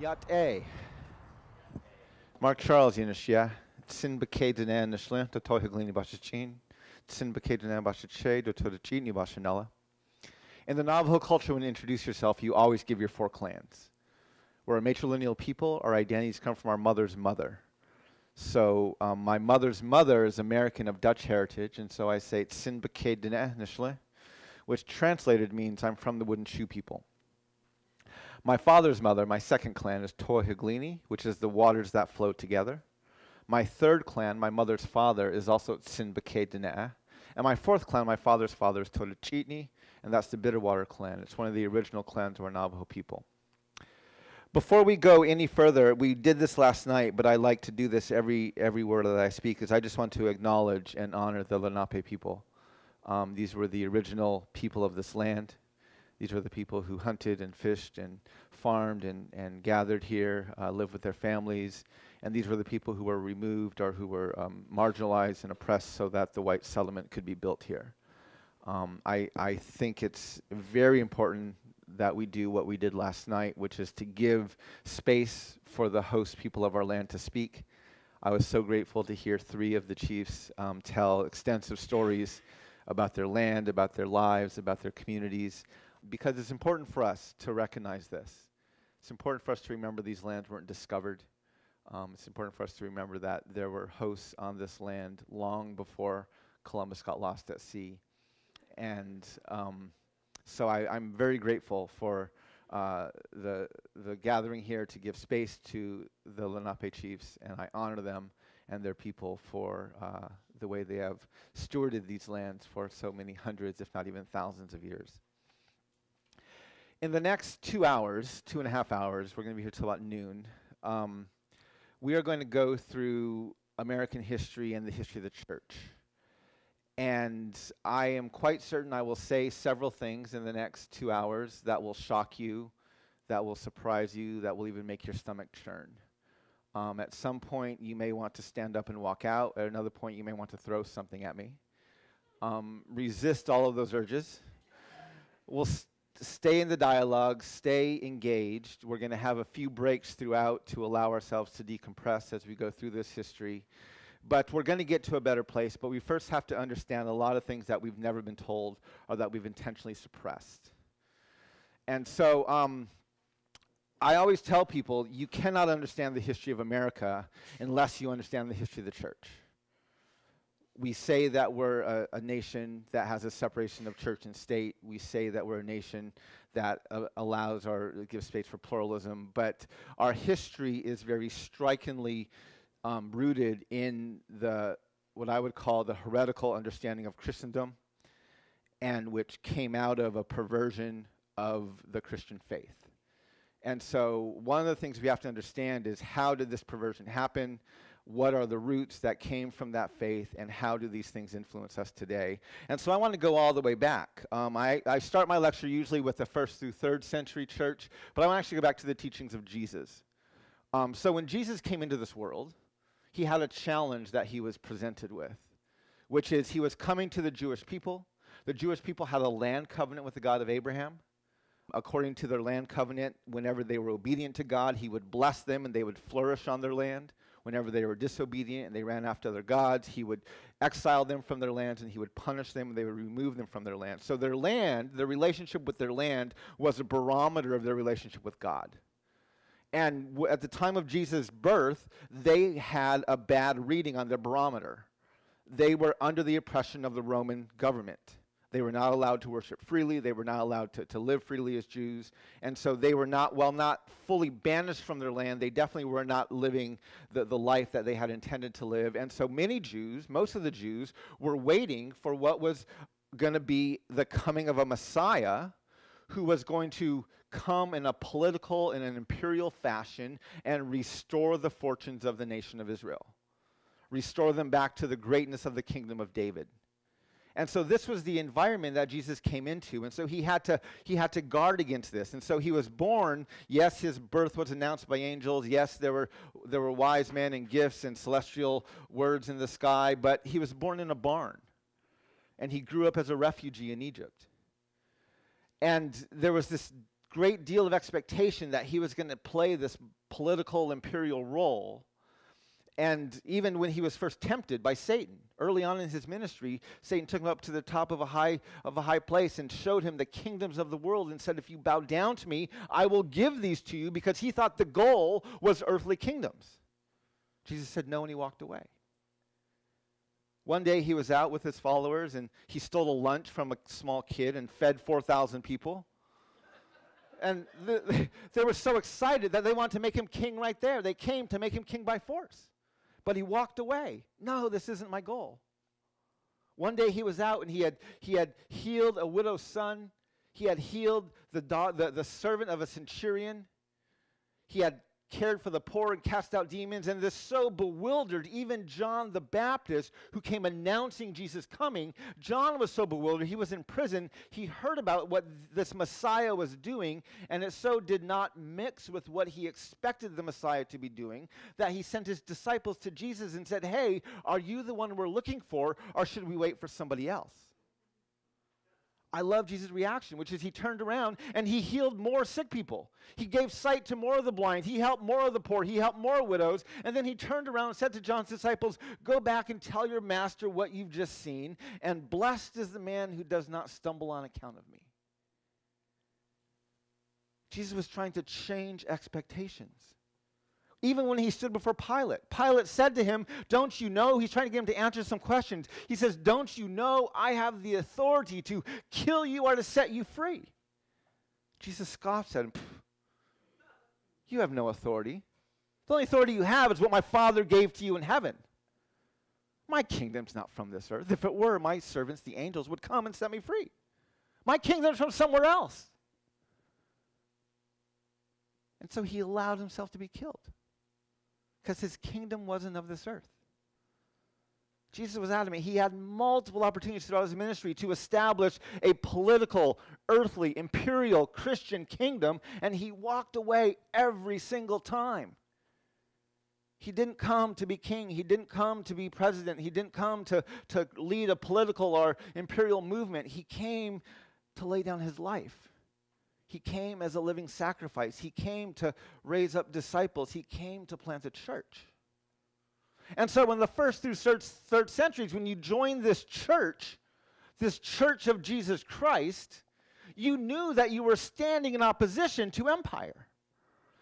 Yat A. Mark Charles Yinishia. Tsin Bashachin. Tsin Bashache, Bashanella. In the Navajo culture, when you introduce yourself, you always give your four clans. We're a matrilineal people. Our identities come from our mother's mother. So um, my mother's mother is American of Dutch heritage, and so I say Tsin Dinan Nishlin, which translated means I'm from the wooden shoe people. My father's mother, my second clan, is Tohiglini, which is the waters that flow together. My third clan, my mother's father, is also Tsinbake Dinea. And my fourth clan, my father's father, is Tolachitni, and that's the Bitterwater clan. It's one of the original clans of our Navajo people. Before we go any further, we did this last night, but I like to do this every every word that I speak, because I just want to acknowledge and honor the Lenape people. Um, these were the original people of this land. These were the people who hunted and fished and farmed and, and gathered here, uh, lived with their families. And these were the people who were removed or who were um, marginalized and oppressed so that the white settlement could be built here. Um, I, I think it's very important that we do what we did last night, which is to give space for the host people of our land to speak. I was so grateful to hear three of the chiefs um, tell extensive stories about their land, about their lives, about their communities because it's important for us to recognize this. It's important for us to remember these lands weren't discovered. Um, it's important for us to remember that there were hosts on this land long before Columbus got lost at sea. And um, so I, am very grateful for uh, the, the gathering here to give space to the Lenape chiefs, and I honor them and their people for uh, the way they have stewarded these lands for so many hundreds, if not even thousands of years. In the next two hours, two and a half hours, we're going to be here till about noon. Um, we are going to go through American history and the history of the church. And I am quite certain I will say several things in the next two hours that will shock you, that will surprise you, that will even make your stomach churn. Um, at some point, you may want to stand up and walk out. At another point, you may want to throw something at me. Um, resist all of those urges. We'll stay in the dialogue, stay engaged. We're going to have a few breaks throughout to allow ourselves to decompress as we go through this history. But we're going to get to a better place, but we first have to understand a lot of things that we've never been told or that we've intentionally suppressed. And so um, I always tell people you cannot understand the history of America unless you understand the history of the church we say that we're a, a, nation that has a separation of church and state. We say that we're a nation that uh, allows or gives space for pluralism. But our history is very strikingly um, rooted in the what I would call the heretical understanding of Christendom, and which came out of a perversion of the Christian faith. And so, one of the things we have to understand is how did this perversion happen? What are the roots that came from that faith and how do these things influence us today? And so i want to go all the way back. Um, I, I, start my lecture usually with the first through third century church but i want to actually go back to the teachings of jesus. Um, so when jesus came into this world he had a challenge that he was presented with which is he was coming to the jewish people. The jewish people had a land covenant with the god of abraham. According to their land covenant whenever they were obedient to god he would bless them and they would flourish on their land whenever they were disobedient and they ran after other gods, he would exile them from their lands and he would punish them and they would remove them from their land. So their land, their relationship with their land, was a barometer of their relationship with God. And w- at the time of Jesus' birth, they had a bad reading on their barometer. They were under the oppression of the Roman government. They were not allowed to worship freely. They were not allowed to, to live freely as Jews. And so they were not, well, not fully banished from their land, they definitely were not living the, the life that they had intended to live. And so many Jews, most of the Jews, were waiting for what was going to be the coming of a Messiah who was going to come in a political and an imperial fashion and restore the fortunes of the nation of Israel, restore them back to the greatness of the kingdom of David. And so this was the environment that Jesus came into. And so he had to he had to guard against this. And so he was born, yes, his birth was announced by angels. Yes, there were there were wise men and gifts and celestial words in the sky, but he was born in a barn. And he grew up as a refugee in Egypt. And there was this great deal of expectation that he was going to play this political imperial role. And even when he was first tempted by Satan, early on in his ministry, Satan took him up to the top of a high of a high place and showed him the kingdoms of the world and said, "If you bow down to me, I will give these to you," because he thought the goal was earthly kingdoms. Jesus said no, and he walked away. One day he was out with his followers and he stole a lunch from a small kid and fed 4,000 people. and the, they were so excited that they wanted to make him king right there. They came to make him king by force. But he walked away. No, this isn't my goal. One day he was out and he had, he had healed a widow's son. He had healed the, do- the, the servant of a centurion. He had cared for the poor and cast out demons, and this so bewildered even John the Baptist, who came announcing Jesus' coming. John was so bewildered, he was in prison. He heard about what this Messiah was doing, and it so did not mix with what he expected the Messiah to be doing that he sent his disciples to Jesus and said, Hey, are you the one we're looking for, or should we wait for somebody else? I love Jesus' reaction, which is he turned around and he healed more sick people. He gave sight to more of the blind. He helped more of the poor. He helped more widows. And then he turned around and said to John's disciples, Go back and tell your master what you've just seen. And blessed is the man who does not stumble on account of me. Jesus was trying to change expectations even when he stood before Pilate. Pilate said to him, Don't you know? He's trying to get him to answer some questions. He says, Don't you know I have the authority to kill you or to set you free? Jesus scoffed at him, You have no authority. The only authority you have is what my Father gave to you in heaven. My kingdom's not from this earth. If it were, my servants, the angels, would come and set me free. My kingdom's from somewhere else. And so he allowed himself to be killed because his kingdom wasn't of this earth. Jesus was adamant. He had multiple opportunities throughout his ministry to establish a political, earthly, imperial Christian kingdom, and he walked away every single time. He didn't come to be king. He didn't come to be president. He didn't come to, to lead a political or imperial movement. He came to lay down his life. He came as a living sacrifice. He came to raise up disciples. He came to plant a church. And so, in the first through third, third centuries, when you joined this church, this church of Jesus Christ, you knew that you were standing in opposition to empire.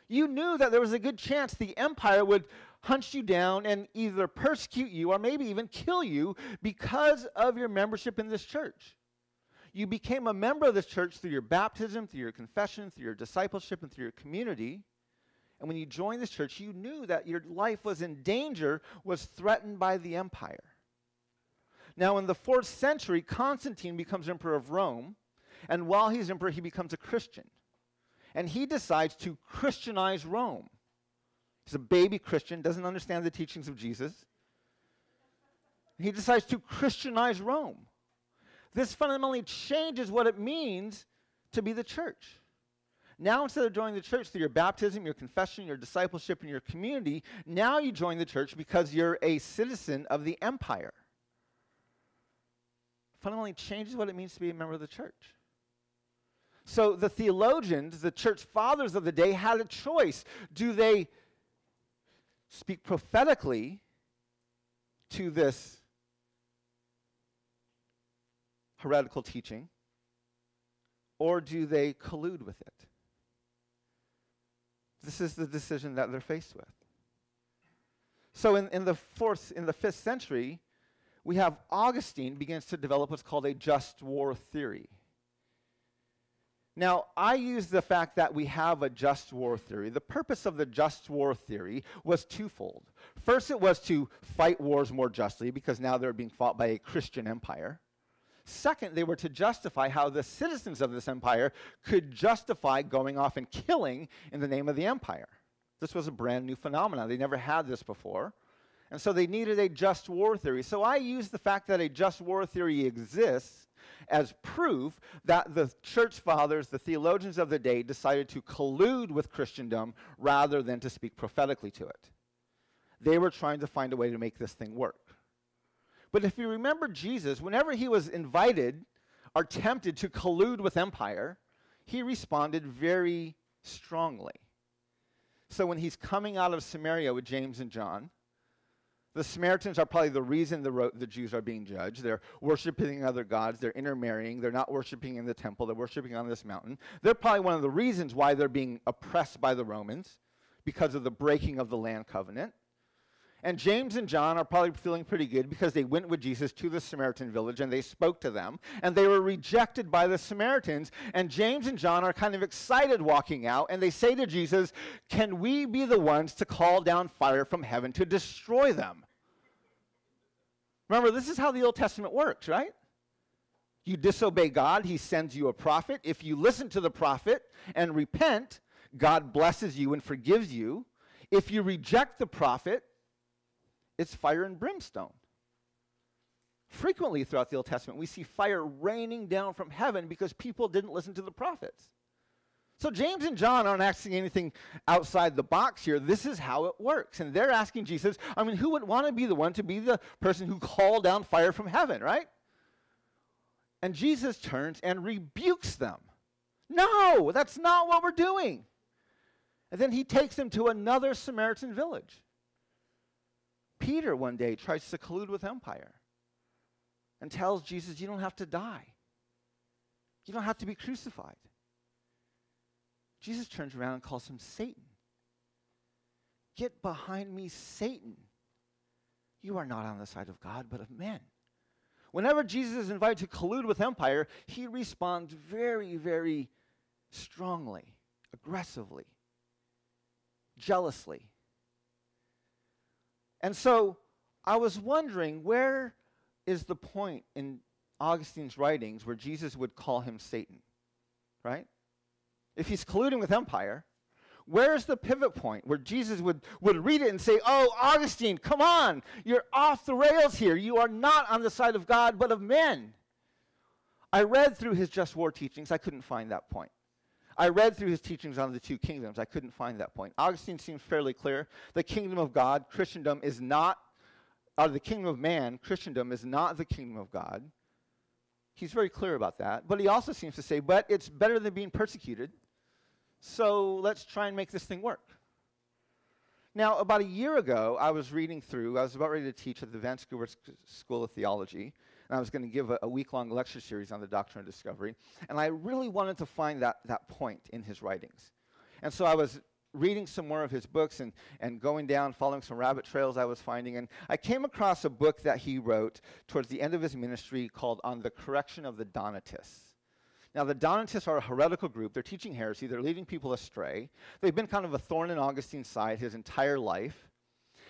You knew that there was a good chance the empire would hunt you down and either persecute you or maybe even kill you because of your membership in this church you became a member of this church through your baptism, through your confession, through your discipleship, and through your community. And when you joined this church, you knew that your life was in danger, was threatened by the empire. Now, in the fourth century, Constantine becomes emperor of Rome, and while he's emperor, he becomes a Christian. And he decides to Christianize Rome. He's a baby Christian, doesn't understand the teachings of Jesus. He decides to Christianize Rome. This fundamentally changes what it means to be the church. Now, instead of joining the church through your baptism, your confession, your discipleship, and your community, now you join the church because you're a citizen of the empire. Fundamentally changes what it means to be a member of the church. So the theologians, the church fathers of the day, had a choice. Do they speak prophetically to this heretical teaching, or do they collude with it? This is the decision that they're faced with. So in, in the fourth, in the fifth century, we have Augustine begins to develop what's called a just war theory. Now, I use the fact that we have a just war theory. The purpose of the just war theory was twofold. First, it was to fight wars more justly because now they're being fought by a Christian empire. Second, they were to justify how the citizens of this empire could justify going off and killing in the name of the empire. This was a brand new phenomenon. They never had this before. And so they needed a just war theory. So I use the fact that a just war theory exists as proof that the church fathers, the theologians of the day, decided to collude with Christendom rather than to speak prophetically to it. They were trying to find a way to make this thing work. But if you remember Jesus, whenever he was invited or tempted to collude with empire, he responded very strongly. So when he's coming out of Samaria with James and John, the Samaritans are probably the reason the, the Jews are being judged. They're worshiping other gods. They're intermarrying. They're not worshiping in the temple. They're worshiping on this mountain. They're probably one of the reasons why they're being oppressed by the Romans because of the breaking of the land covenant. And James and John are probably feeling pretty good because they went with Jesus to the Samaritan village and they spoke to them. And they were rejected by the Samaritans. And James and John are kind of excited walking out. And they say to Jesus, Can we be the ones to call down fire from heaven to destroy them? Remember, this is how the Old Testament works, right? You disobey God, He sends you a prophet. If you listen to the prophet and repent, God blesses you and forgives you. If you reject the prophet, it's fire and brimstone. Frequently throughout the Old Testament, we see fire raining down from heaven because people didn't listen to the prophets. So James and John aren't asking anything outside the box here. This is how it works. And they're asking Jesus, I mean, who would want to be the one to be the person who called down fire from heaven, right? And Jesus turns and rebukes them. No, that's not what we're doing. And then he takes them to another Samaritan village. Peter one day tries to collude with empire and tells Jesus, You don't have to die, you don't have to be crucified. Jesus turns around and calls him Satan. Get behind me, Satan. You are not on the side of God, but of men. Whenever Jesus is invited to collude with empire, he responds very, very strongly, aggressively, jealously. And so I was wondering where is the point in Augustine's writings where Jesus would call him Satan, right? If he's colluding with empire, where's the pivot point where Jesus would, would read it and say, Oh, Augustine, come on, you're off the rails here. You are not on the side of God, but of men. I read through his just war teachings, I couldn't find that point. I read through his teachings on the two kingdoms. I couldn't find that point. Augustine seems fairly clear. The kingdom of God, Christendom, is not, or the kingdom of man, Christendom, is not the kingdom of God. He's very clear about that. But he also seems to say, but it's better than being persecuted. So let's try and make this thing work. Now, about a year ago, I was reading through, I was about ready to teach at the Vancouver School of Theology, and I was going to give a, a week long lecture series on the doctrine of discovery. And I really wanted to find that, that point in his writings. And so I was reading some more of his books and, and going down, following some rabbit trails I was finding. And I came across a book that he wrote towards the end of his ministry called On the Correction of the Donatists. Now, the Donatists are a heretical group. They're teaching heresy, they're leading people astray. They've been kind of a thorn in Augustine's side his entire life.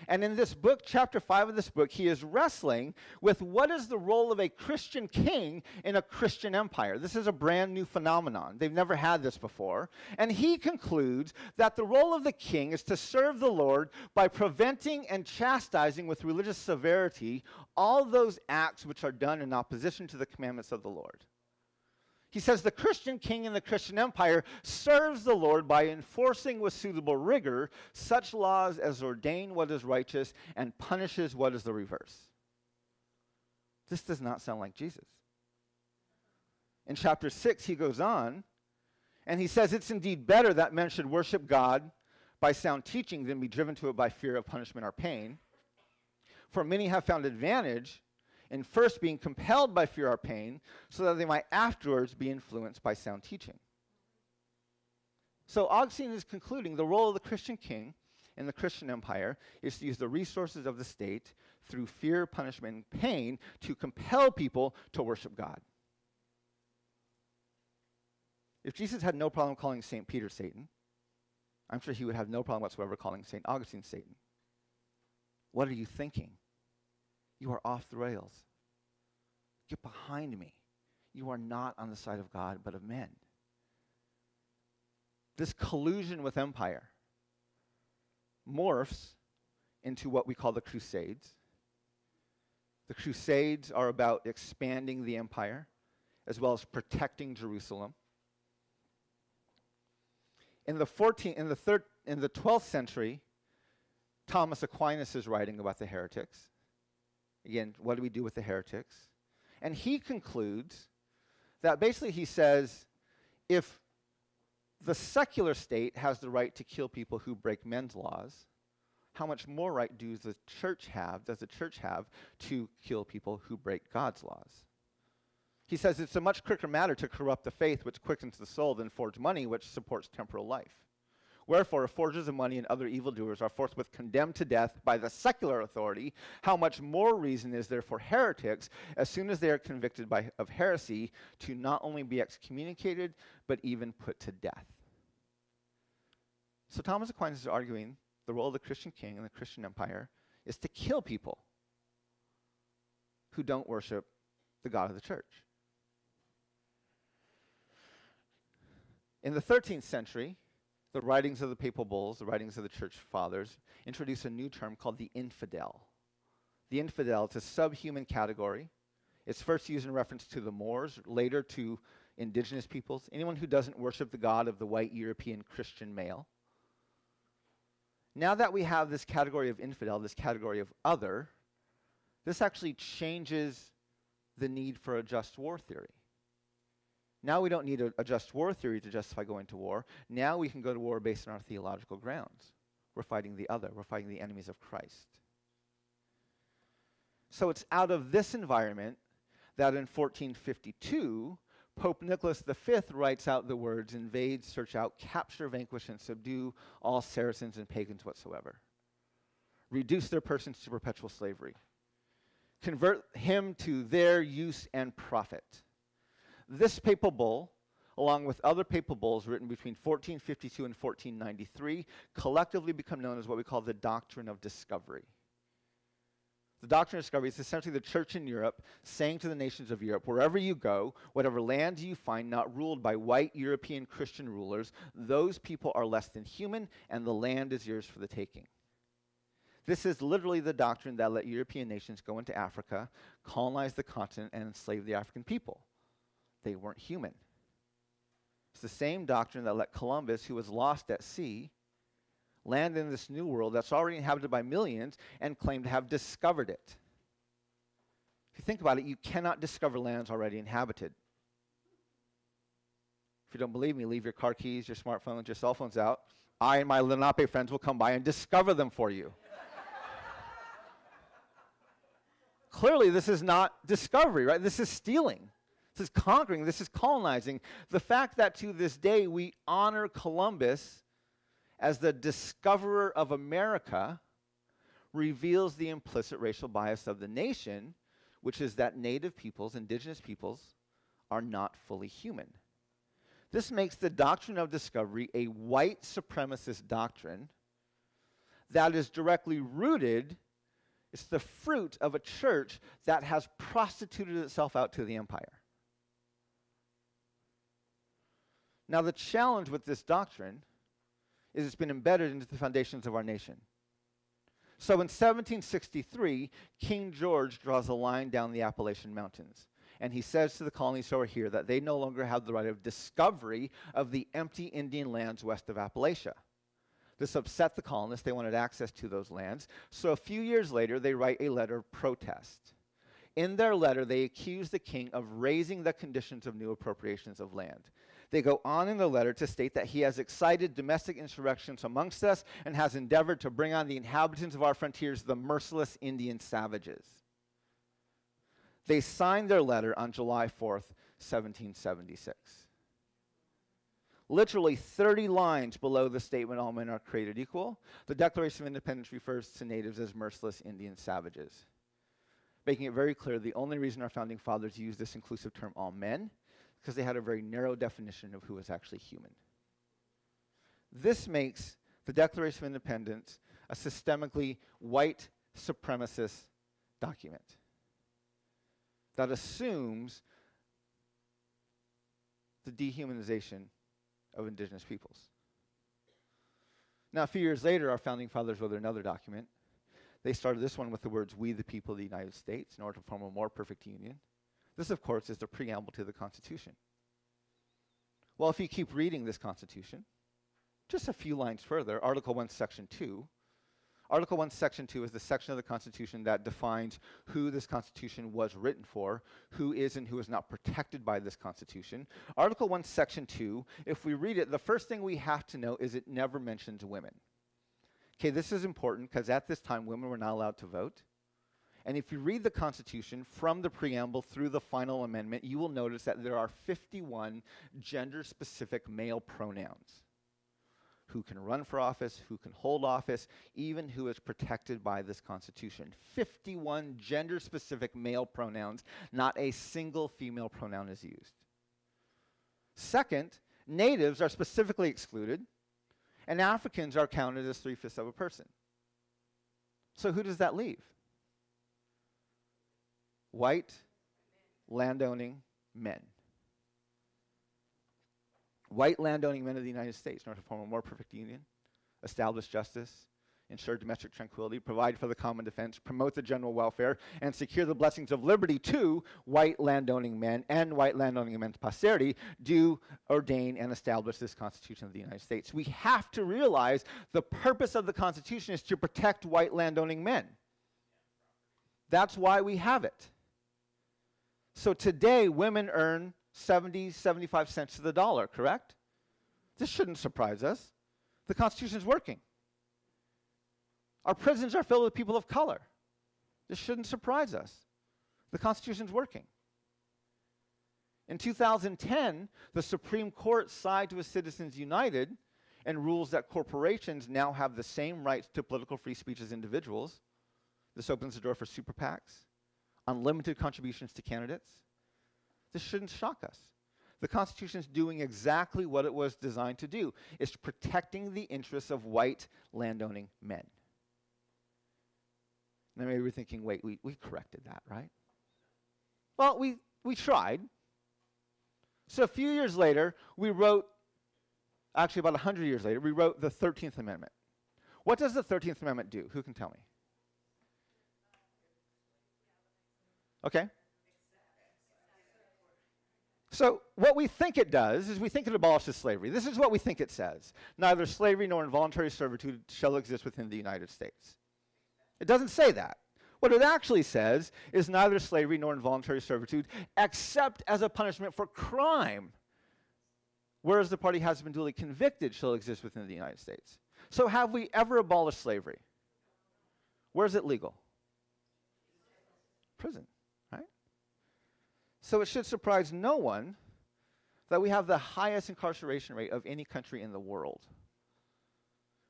And in this book, chapter 5 of this book, he is wrestling with what is the role of a Christian king in a Christian empire. This is a brand new phenomenon. They've never had this before. And he concludes that the role of the king is to serve the Lord by preventing and chastising with religious severity all those acts which are done in opposition to the commandments of the Lord. He says the Christian king in the Christian empire serves the Lord by enforcing with suitable rigor such laws as ordain what is righteous and punishes what is the reverse. This does not sound like Jesus. In chapter 6, he goes on and he says, It's indeed better that men should worship God by sound teaching than be driven to it by fear of punishment or pain. For many have found advantage in first being compelled by fear or pain, so that they might afterwards be influenced by sound teaching. So Augustine is concluding the role of the Christian king in the Christian empire is to use the resources of the state through fear, punishment, and pain to compel people to worship God. If Jesus had no problem calling St. Peter Satan, I'm sure he would have no problem whatsoever calling St. Augustine Satan. What are you thinking? You are off the rails. Get behind me. You are not on the side of God, but of men. This collusion with empire morphs into what we call the Crusades. The Crusades are about expanding the empire as well as protecting Jerusalem. In the 14th, in the third, in the 12th century, Thomas Aquinas is writing about the heretics. Again, what do we do with the heretics? And he concludes that basically he says if the secular state has the right to kill people who break men's laws, how much more right does the church have, does the church have to kill people who break God's laws? He says it's a much quicker matter to corrupt the faith which quickens the soul than forge money which supports temporal life. Wherefore, forgers of money and other evildoers are forthwith condemned to death by the secular authority, how much more reason is there for heretics, as soon as they are convicted by, of heresy, to not only be excommunicated, but even put to death? So Thomas Aquinas is arguing the role of the Christian king and the Christian empire is to kill people who don't worship the God of the church. In the 13th century, the writings of the papal bulls, the writings of the church fathers, introduce a new term called the infidel. The infidel is a subhuman category. It's first used in reference to the Moors, later to indigenous peoples, anyone who doesn't worship the God of the white European Christian male. Now that we have this category of infidel, this category of other, this actually changes the need for a just war theory. Now we don't need a, a, just war theory to justify going to war. Now we can go to war based on our theological grounds. We're fighting the other, we're fighting the enemies of Christ. So it's out of this environment that in 1452, Pope Nicholas V writes out the words invade, search out, capture, vanquish, and subdue all Saracens and pagans whatsoever. Reduce their persons to perpetual slavery. Convert him to their use and profit this papal bull, along with other papal bulls written between 1452 and 1493, collectively become known as what we call the doctrine of discovery. The doctrine of discovery is essentially the church in Europe saying to the nations of Europe, wherever you go, whatever land you find not ruled by white European Christian rulers, those people are less than human, and the land is yours for the taking. This is literally the doctrine that let European nations go into Africa, colonize the continent, and enslave the African people they weren't human. It's the same doctrine that let Columbus, who was lost at sea, land in this new world that's already inhabited by millions and claim to have discovered it. If you think about it, you cannot discover lands already inhabited. If you don't believe me, leave your car keys, your smartphones, your cell phones out. I and my Lenape friends will come by and discover them for you. Clearly, this is not discovery, right? This is stealing. This is conquering, this is colonizing. The fact that to this day we honor Columbus as the discoverer of America reveals the implicit racial bias of the nation, which is that native peoples, indigenous peoples, are not fully human. This makes the doctrine of discovery a white supremacist doctrine that is directly rooted, it's the fruit of a church that has prostituted itself out to the empire. Now, the challenge with this doctrine is it's been embedded into the foundations of our nation. So in 1763, King George draws a line down the Appalachian Mountains. And he says to the colonies over here that they no longer have the right of discovery of the empty Indian lands west of Appalachia. This upset the colonists. They wanted access to those lands. So a few years later, they write a letter of protest. In their letter, they accuse the king of raising the conditions of new appropriations of land. They go on in the letter to state that he has excited domestic insurrections amongst us and has endeavored to bring on the inhabitants of our frontiers the merciless Indian savages. They signed their letter on July 4th, 1776. Literally 30 lines below the statement, all men are created equal, the Declaration of Independence refers to natives as merciless Indian savages, making it very clear the only reason our founding fathers used this inclusive term, all men, because they had a very narrow definition of who was actually human. This makes the Declaration of Independence a systemically white supremacist document that assumes the dehumanization of indigenous peoples. Now, a few years later, our founding fathers wrote another document. They started this one with the words, We the people of the United States, in order to form a more perfect union. This, of course, is the preamble to the Constitution. Well, if you keep reading this Constitution, just a few lines further, Article 1, Section 2, Article 1, Section 2 is the section of the Constitution that defines who this Constitution was written for, who is and who is not protected by this Constitution. Article 1, Section 2, if we read it, the first thing we have to know is it never mentions women. Okay, this is important because at this time women were not allowed to vote. And if you read the Constitution from the preamble through the final amendment, you will notice that there are 51 gender specific male pronouns who can run for office, who can hold office, even who is protected by this Constitution. 51 gender specific male pronouns, not a single female pronoun is used. Second, natives are specifically excluded, and Africans are counted as three fifths of a person. So who does that leave? White, landowning men white landowning men of the United States in order to form a more perfect union, establish justice, ensure domestic tranquility, provide for the common defense, promote the general welfare, and secure the blessings of liberty to white landowning men and white landowning men's posterity do ordain and establish this Constitution of the United States. We have to realize the purpose of the Constitution is to protect white landowning men. That's why we have it. So today, women earn 70, 75 cents to the dollar, correct? This shouldn't surprise us. The Constitution is working. Our prisons are filled with people of color. This shouldn't surprise us. The Constitution is working. In 2010, the Supreme Court sided with Citizens United and rules that corporations now have the same rights to political free speech as individuals. This opens the door for super PACs, unlimited contributions to candidates, this shouldn't shock us. The Constitution is doing exactly what it was designed to do. It's protecting the interests of white landowning men. Now maybe we're thinking, wait, we, we corrected that, right? Well, we, we tried. So a few years later, we wrote, actually about 100 years later, we wrote the 13th Amendment. What does the 13th Amendment do? Who can tell me? Okay. So, what we think it does is we think it abolishes slavery. This is what we think it says neither slavery nor involuntary servitude shall exist within the United States. It doesn't say that. What it actually says is neither slavery nor involuntary servitude except as a punishment for crime, whereas the party has been duly convicted shall exist within the United States. So, have we ever abolished slavery? Where is it legal? Prison. So it should surprise no one that we have the highest incarceration rate of any country in the world.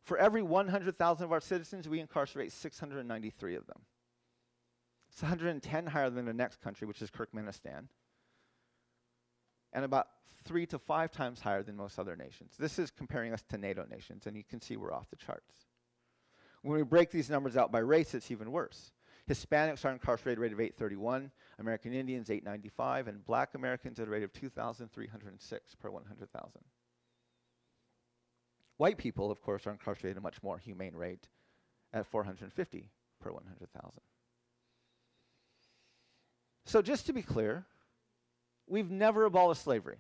For every 100,000 of our citizens, we incarcerate 693 of them. It's 110 higher than the next country, which is Turkmenistan, and about three to five times higher than most other nations. This is comparing us to NATO nations, and you can see we're off the charts. When we break these numbers out by race, it's even worse. Hispanics are incarcerated at a rate of 831, American Indians 895, and black Americans at a rate of 2,306 per 100,000. White people, of course, are incarcerated at a much more humane rate at 450 per 100,000. So just to be clear, we've never abolished slavery.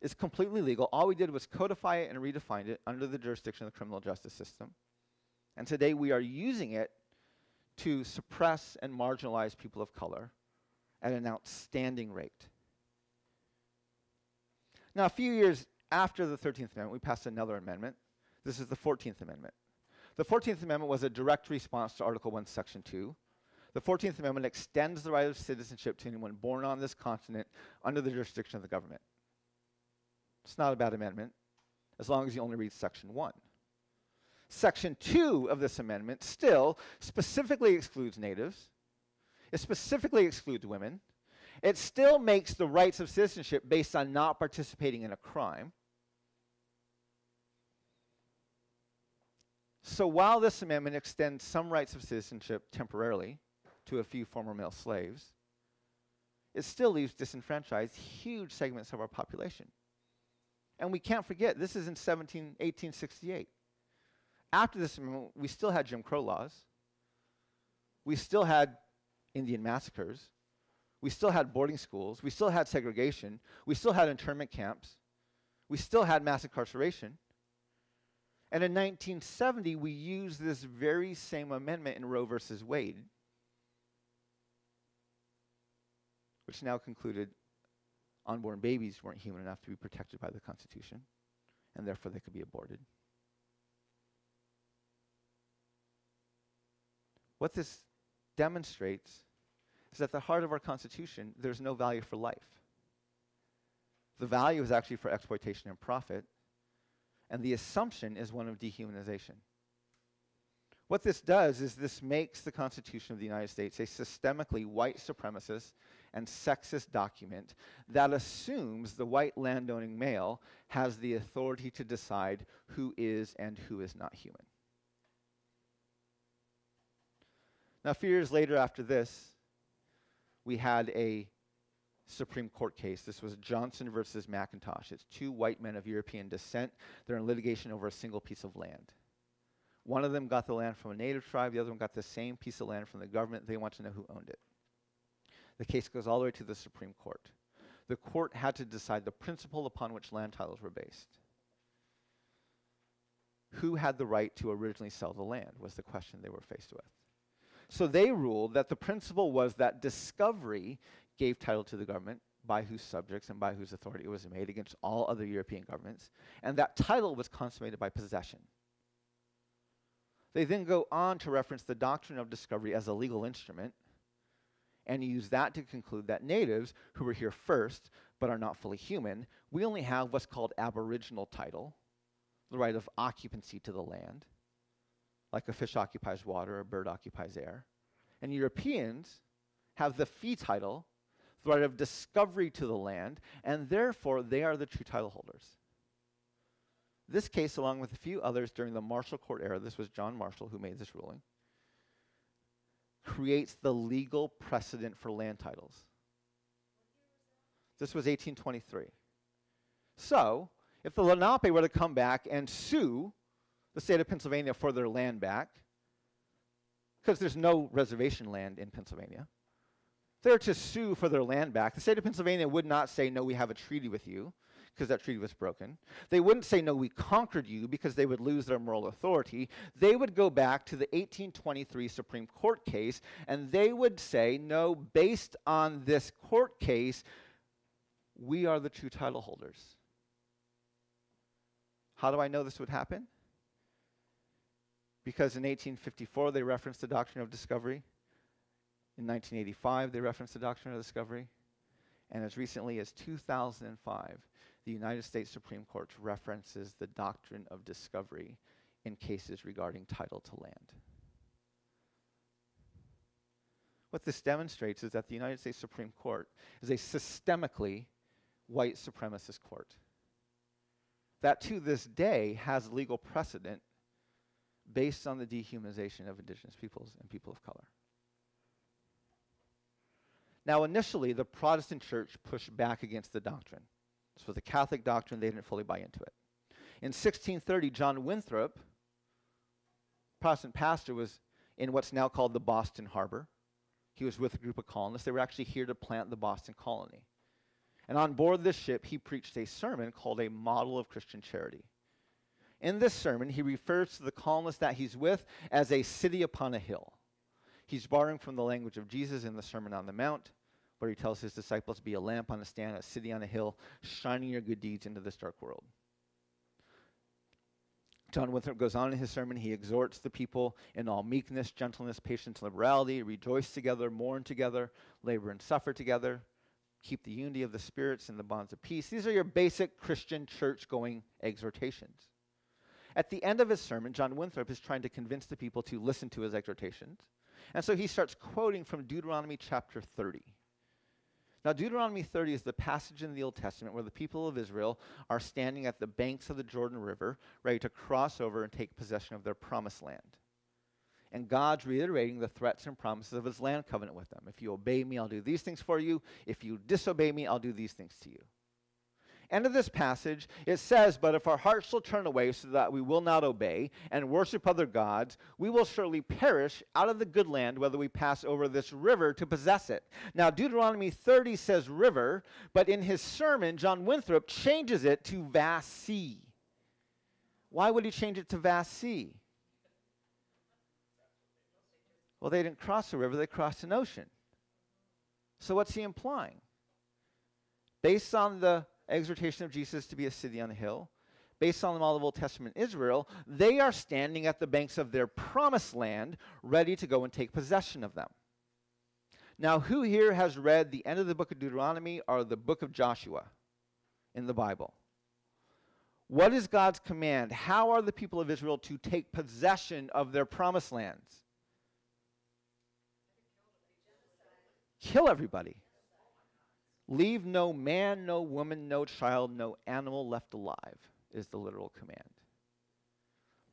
It's completely legal. All we did was codify it and redefine it under the jurisdiction of the criminal justice system. And today we are using it to suppress and marginalize people of color at an outstanding rate. Now, a few years after the 13th Amendment, we passed another amendment. This is the 14th Amendment. The 14th Amendment was a direct response to Article 1, Section 2. The 14th Amendment extends the right of citizenship to anyone born on this continent under the jurisdiction of the government. It's not a bad amendment, as long as you only read Section 1. Section 2 of this amendment still specifically excludes natives, it specifically excludes women, it still makes the rights of citizenship based on not participating in a crime. So while this amendment extends some rights of citizenship temporarily to a few former male slaves, it still leaves disenfranchised huge segments of our population. And we can't forget, this is in 17, 1868 after this amendment, we still had Jim Crow laws. We still had Indian massacres. We still had boarding schools. We still had segregation. We still had internment camps. We still had mass incarceration. And in 1970, we used this very same amendment in Roe versus Wade, which now concluded unborn babies weren't human enough to be protected by the Constitution, and therefore they could be aborted. What this demonstrates is that at the heart of our Constitution, there's no value for life. The value is actually for exploitation and profit, and the assumption is one of dehumanization. What this does is this makes the Constitution of the United States a systemically white supremacist and sexist document that assumes the white landowning male has the authority to decide who is and who is not human. Now, a few years later after this, we had a Supreme Court case. This was Johnson versus McIntosh. It's two white men of European descent. They're in litigation over a single piece of land. One of them got the land from a native tribe, the other one got the same piece of land from the government. They want to know who owned it. The case goes all the way to the Supreme Court. The court had to decide the principle upon which land titles were based. Who had the right to originally sell the land was the question they were faced with. So they ruled that the principle was that discovery gave title to the government by whose subjects and by whose authority it was made against all other European governments, and that title was consummated by possession. They then go on to reference the doctrine of discovery as a legal instrument and use that to conclude that natives who were here first but are not fully human, we only have what's called aboriginal title, the right of occupancy to the land, like a fish occupies water, a bird occupies air. And Europeans have the fee title, the right of discovery to the land, and therefore they are the true title holders. This case, along with a few others during the Marshall Court era, this was John Marshall who made this ruling, creates the legal precedent for land titles. This was 1823. So, if the Lenape were to come back and sue the state of Pennsylvania for their land back, because there's no reservation land in Pennsylvania. they're to sue for their land back. The state of Pennsylvania would not say, no, we have a treaty with you, because that treaty was broken. They wouldn't say, no, we conquered you, because they would lose their moral authority. They would go back to the 1823 Supreme Court case, and they would say, no, based on this court case, we are the true title holders. How do I know this would happen? Because in 1854 they referenced the doctrine of discovery. In 1985 they referenced the doctrine of discovery. And as recently as 2005, the United States Supreme Court references the doctrine of discovery in cases regarding title to land. What this demonstrates is that the United States Supreme Court is a systemically white supremacist court that to this day has legal precedent based on the dehumanization of indigenous peoples and people of color. Now, initially, the Protestant church pushed back against the doctrine. This was a Catholic doctrine, they didn't fully buy into it. In 1630, John Winthrop, Protestant pastor, was in what's now called the Boston Harbor. He was with a group of colonists. They were actually here to plant the Boston colony. And on board this ship, he preached a sermon called A Model of Christian Charity. In this sermon, he refers to the colonists that he's with as a city upon a hill. He's borrowing from the language of Jesus in the Sermon on the Mount, where he tells his disciples to be a lamp on a stand, a city on a hill, shining your good deeds into this dark world. John Winthrop goes on in his sermon. He exhorts the people in all meekness, gentleness, patience, liberality, rejoice together, mourn together, labor and suffer together, keep the unity of the spirits and the bonds of peace. These are your basic Christian church going exhortations. At the end of his sermon, John Winthrop is trying to convince the people to listen to his exhortations. And so he starts quoting from Deuteronomy chapter 30. Now, Deuteronomy 30 is the passage in the Old Testament where the people of Israel are standing at the banks of the Jordan River, ready to cross over and take possession of their promised land. And God's reiterating the threats and promises of his land covenant with them. If you obey me, I'll do these things for you. If you disobey me, I'll do these things to you end of this passage, it says, But if our hearts shall turn away so that we will not obey and worship other gods, we will surely perish out of the good land, whether we pass over this river to possess it. Now, Deuteronomy 30 says river, but in his sermon, John Winthrop changes it to vast sea. Why would he change it to vast sea? Well, they didn't cross a river, they crossed an ocean. So, what's he implying? Based on the exhortation of Jesus to be a city on a hill, based on the model of Old Testament Israel, they are standing at the banks of their promised land, ready to go and take possession of them. Now, who here has read the end of the book of Deuteronomy or the book of Joshua in the Bible? What is God's command? How are the people of Israel to take possession of their promised lands? Kill everybody. Leave no man, no woman, no child, no animal left alive, is the literal command.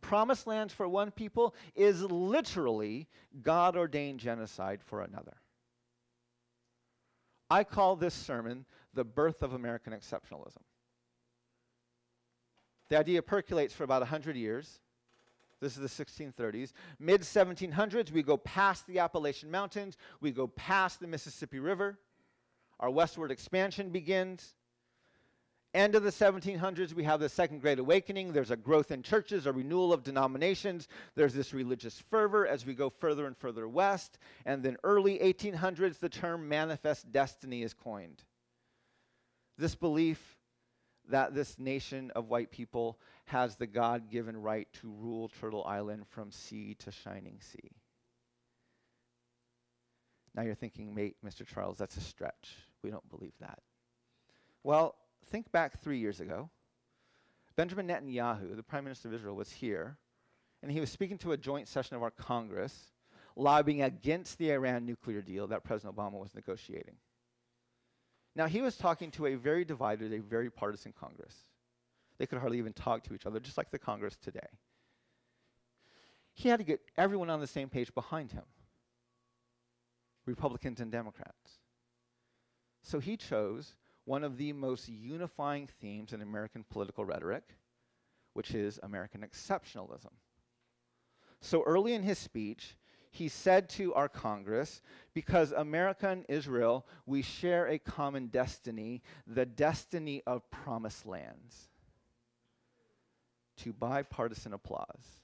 Promised lands for one people is literally God ordained genocide for another. I call this sermon the birth of American exceptionalism. The idea percolates for about 100 years. This is the 1630s. Mid 1700s, we go past the Appalachian Mountains, we go past the Mississippi River. Our westward expansion begins. End of the 1700s, we have the Second Great Awakening. There's a growth in churches, a renewal of denominations. There's this religious fervor as we go further and further west. And then, early 1800s, the term manifest destiny is coined. This belief that this nation of white people has the God given right to rule Turtle Island from sea to shining sea. Now you're thinking, mate, Mr. Charles, that's a stretch. We don't believe that. Well, think back three years ago. Benjamin Netanyahu, the Prime Minister of Israel, was here, and he was speaking to a joint session of our Congress, lobbying against the Iran nuclear deal that President Obama was negotiating. Now, he was talking to a very divided, a very partisan Congress. They could hardly even talk to each other, just like the Congress today. He had to get everyone on the same page behind him Republicans and Democrats. So he chose one of the most unifying themes in American political rhetoric, which is American exceptionalism. So early in his speech, he said to our Congress, because America and Israel, we share a common destiny, the destiny of promised lands. To bipartisan applause.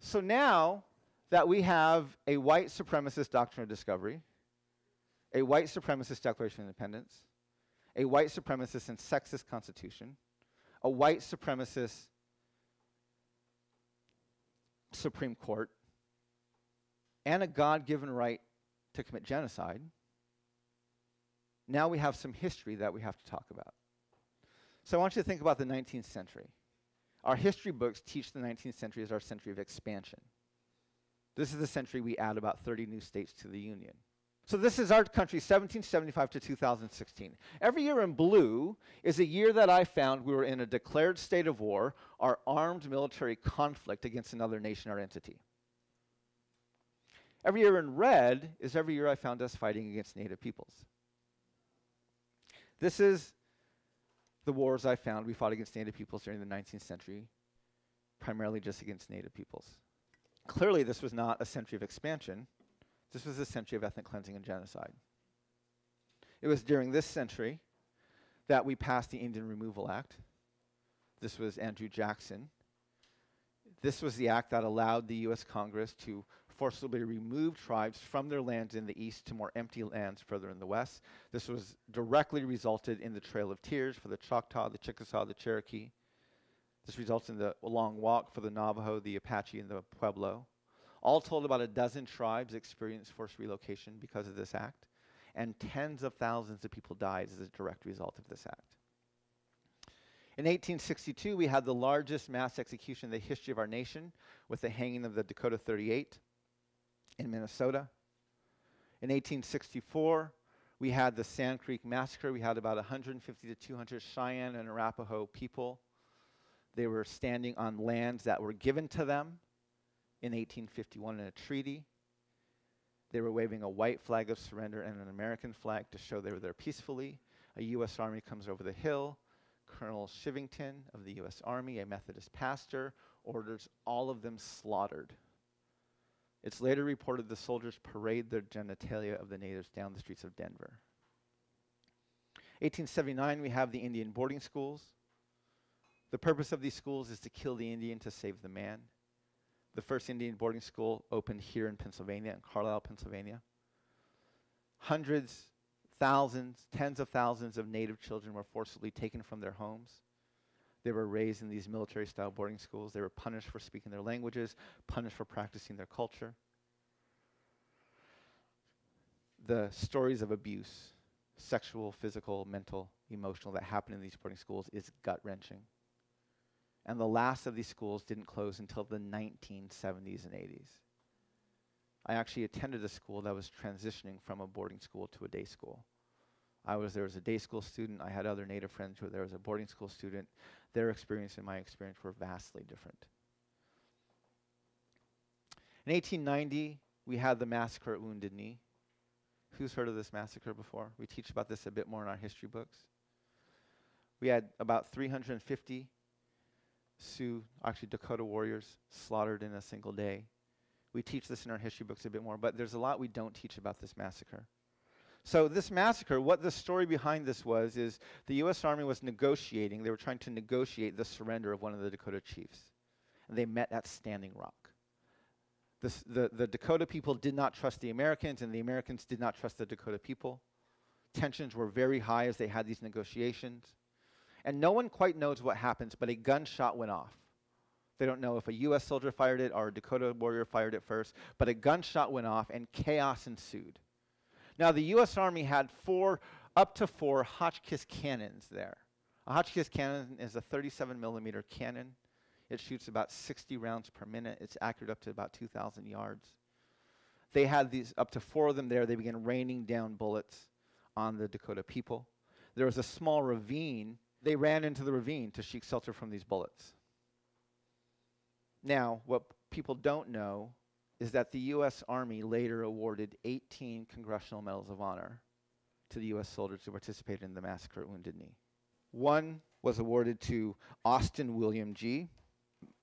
So now that we have a white supremacist doctrine of discovery, a white supremacist Declaration of Independence, a white supremacist and sexist constitution, a white supremacist Supreme Court, and a God given right to commit genocide, now we have some history that we have to talk about. So I want you to think about the 19th century. Our history books teach the 19th century as our century of expansion. This is the century we add about 30 new states to the Union. So this is our country, 1775 to 2016. Every year in blue is a year that I found we were in a declared state of war, our armed military conflict against another nation or entity. Every year in red is every year I found us fighting against native peoples. This is the wars I found we fought against native peoples during the 19th century, primarily just against native peoples. Clearly, this was not a century of expansion. This was a century of ethnic cleansing and genocide. It was during this century that we passed the Indian Removal Act. This was Andrew Jackson. This was the act that allowed the US Congress to forcibly remove tribes from their lands in the east to more empty lands further in the west. This was directly resulted in the Trail of Tears for the Choctaw, the Chickasaw, the Cherokee. This results in the Long Walk for the Navajo, the Apache, and the Pueblo. All told, about a dozen tribes experienced forced relocation because of this act, and tens of thousands of people died as a direct result of this act. In 1862, we had the largest mass execution in the history of our nation with the hanging of the Dakota 38 in Minnesota. In 1864, we had the Sand Creek Massacre. We had about 150 to 200 Cheyenne and Arapaho people they were standing on lands that were given to them in 1851 in a treaty. They were waving a white flag of surrender and an American flag to show they were there peacefully. A U.S. Army comes over the hill. Colonel Chivington of the U.S. Army, a Methodist pastor, orders all of them slaughtered. It's later reported the soldiers parade their genitalia of the natives down the streets of Denver. 1879, we have the Indian boarding schools. The purpose of these schools is to kill the Indian to save the man. The first Indian boarding school opened here in Pennsylvania, in Carlisle, Pennsylvania. Hundreds, thousands, tens of thousands of native children were forcibly taken from their homes. They were raised in these military style boarding schools. They were punished for speaking their languages, punished for practicing their culture. The stories of abuse, sexual, physical, mental, emotional, that happen in these boarding schools is gut wrenching. And the last of these schools didn't close until the 1970s and 80s. I actually attended a school that was transitioning from a boarding school to a day school. I was there as a day school student. I had other Native friends who were there as a boarding school student. Their experience and my experience were vastly different. In 1890, we had the massacre at Wounded Knee. Who's heard of this massacre before? We teach about this a bit more in our history books. We had about 350 Sioux, actually Dakota warriors, slaughtered in a single day. We teach this in our history books a bit more, but there's a lot we don't teach about this massacre. So this massacre, what the story behind this was, is the U.S. Army was negotiating. They were trying to negotiate the surrender of one of the Dakota chiefs. And they met at Standing Rock. The, the, the Dakota people did not trust the Americans, and the Americans did not trust the Dakota people. Tensions were very high as they had these negotiations. And no one quite knows what happens, but a gunshot went off. They don't know if a U.S. soldier fired it or a Dakota warrior fired it first, but a gunshot went off and chaos ensued. Now, the U.S. Army had four, up to four Hotchkiss cannons there. A Hotchkiss cannon is a 37 millimeter cannon. It shoots about 60 rounds per minute. It's accurate up to about 2,000 yards. They had these up to four of them there. They began raining down bullets on the Dakota people. There was a small ravine they ran into the ravine to seek shelter from these bullets. Now, what people don't know is that the U.S. Army later awarded 18 Congressional Medals of Honor to the U.S. soldiers who participated in the massacre at Wounded Knee. One was awarded to Austin William G.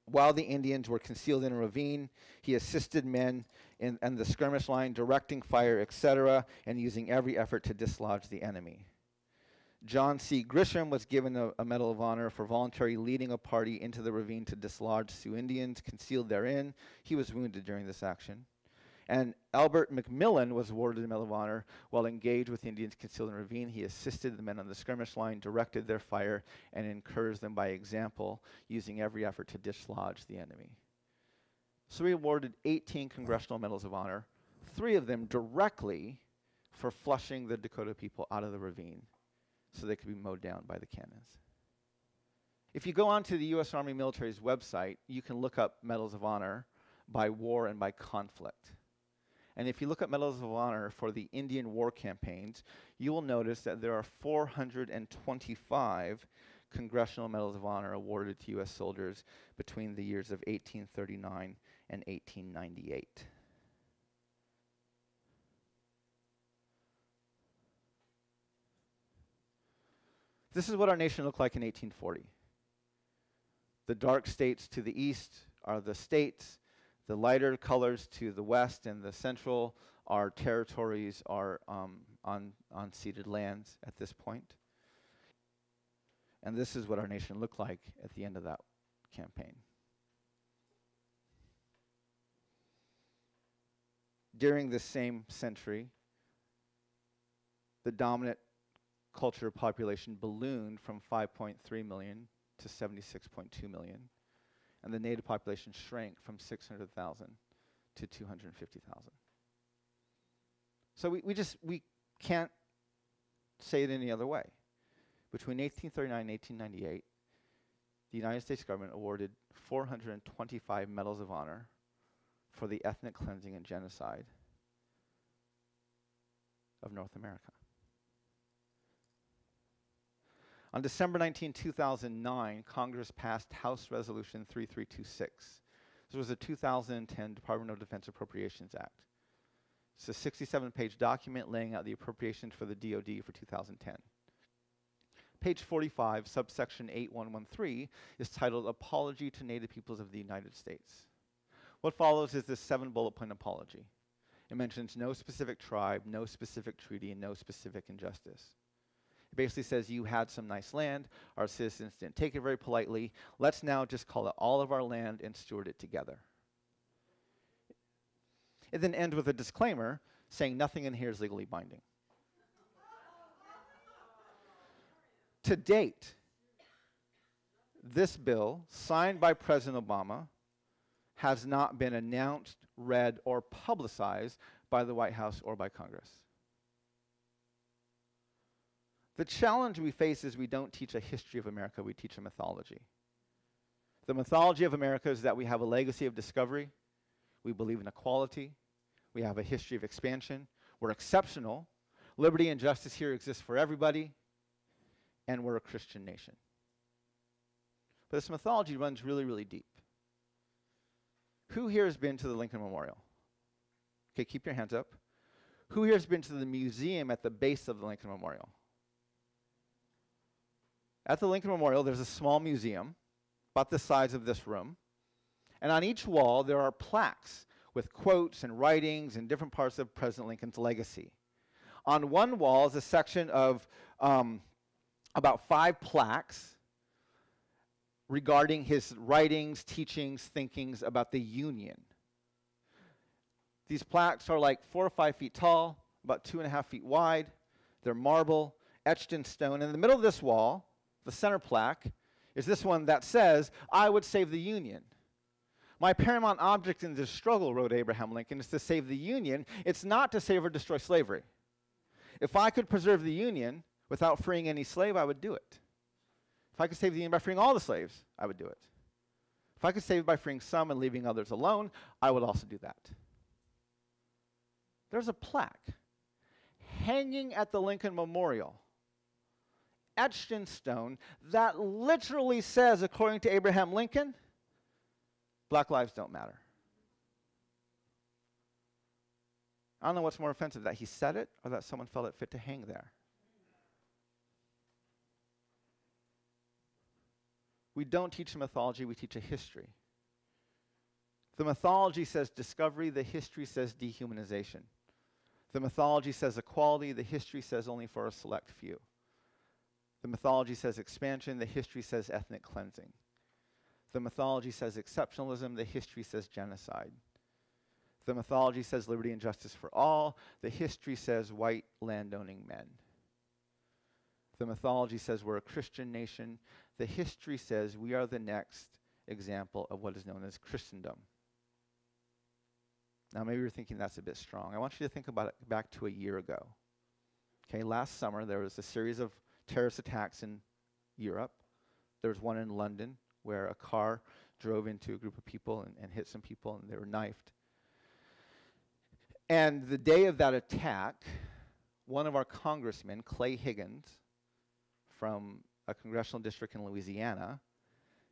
While the Indians were concealed in a ravine, he assisted men in, in the skirmish line, directing fire, etc., and using every effort to dislodge the enemy. John C. Gresham was given a, a, Medal of Honor for voluntarily leading a party into the ravine to dislodge Sioux Indians concealed therein. He was wounded during this action. And Albert McMillan was awarded the Medal of Honor while engaged with Indians concealed in the ravine. He assisted the men on the skirmish line, directed their fire, and encouraged them by example, using every effort to dislodge the enemy. So he awarded 18 Congressional Medals of Honor, three of them directly for flushing the Dakota people out of the ravine so they could be mowed down by the cannons. If you go onto the U.S. Army Military's website, you can look up Medals of Honor by war and by conflict. And if you look at Medals of Honor for the Indian war campaigns, you will notice that there are 425 Congressional Medals of Honor awarded to U.S. soldiers between the years of 1839 and 1898. This is what our nation looked like in 1840. The dark states to the east are the states. The lighter colors to the west and the central are territories, are um, on ceded lands at this point. And this is what our nation looked like at the end of that campaign. During this same century, the dominant culture population ballooned from 5.3 million to 76.2 million, and the native population shrank from 600,000 to 250,000. So we, we just we can't say it any other way. Between 1839 and 1898, the United States government awarded 425 medals of honor for the ethnic cleansing and genocide of North America. On December 19, 2009, Congress passed House Resolution 3326. This was a 2010 Department of Defense Appropriations Act. It's a 67 page document laying out the appropriations for the DoD for 2010. Page 45, subsection 8113, is titled Apology to Native Peoples of the United States. What follows is this seven bullet point apology. It mentions no specific tribe, no specific treaty, and no specific injustice. It basically says you had some nice land, our citizens didn't take it very politely. Let's now just call it all of our land and steward it together. It then ends with a disclaimer saying nothing in here is legally binding. to date, this bill, signed by President Obama, has not been announced, read, or publicized by the White House or by Congress. The challenge we face is we don't teach a history of America, we teach a mythology. The mythology of America is that we have a legacy of discovery, we believe in equality, we have a history of expansion, we're exceptional, liberty and justice here exist for everybody, and we're a Christian nation. But this mythology runs really, really deep. Who here has been to the Lincoln Memorial? Okay, keep your hands up. Who here has been to the museum at the base of the Lincoln Memorial? At the Lincoln Memorial, there's a small museum, about the size of this room. And on each wall, there are plaques with quotes and writings and different parts of President Lincoln's legacy. On one wall is a section of um, about five plaques regarding his writings, teachings, thinkings about the Union. These plaques are like four or five feet tall, about two and a half feet wide. They're marble, etched in stone. In the middle of this wall, the center plaque, is this one that says, I would save the Union. My paramount object in this struggle, wrote Abraham Lincoln, is to save the Union. It's not to save or destroy slavery. If I could preserve the Union without freeing any slave, I would do it. If I could save the Union by freeing all the slaves, I would do it. If I could save by freeing some and leaving others alone, I would also do that. There's a plaque hanging at the Lincoln Memorial, etched in stone, that literally says, according to Abraham Lincoln, Black lives don't matter. I don't know what's more offensive, that he said it or that someone felt it fit to hang there. We don't teach a mythology, we teach a history. The mythology says discovery, the history says dehumanization. The mythology says equality, the history says only for a select few. The mythology says expansion, the history says ethnic cleansing. The mythology says exceptionalism, the history says genocide. The mythology says liberty and justice for all, the history says white landowning men. The mythology says we're a Christian nation, the history says we are the next example of what is known as Christendom. Now, maybe you're thinking that's a bit strong. I want you to think about it back to a year ago. Okay, last summer there was a series of terrorist attacks in Europe. There was one in London where a car drove into a group of people and, and hit some people and they were knifed. And the day of that attack, one of our congressmen, Clay Higgins, from a congressional district in Louisiana,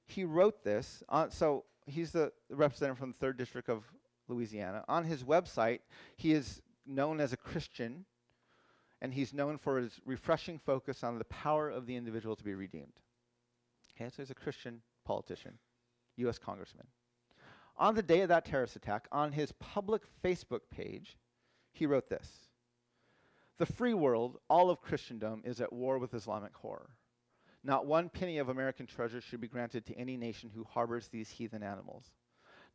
he wrote this. On, so he's the representative from the 3rd District of Louisiana. On his website, he is known as a Christian, and he's known for his refreshing focus on the power of the individual to be redeemed. Okay, so he's a Christian politician, U.S. congressman. On the day of that terrorist attack, on his public Facebook page, he wrote this The free world, all of Christendom, is at war with Islamic horror. Not one penny of American treasure should be granted to any nation who harbors these heathen animals.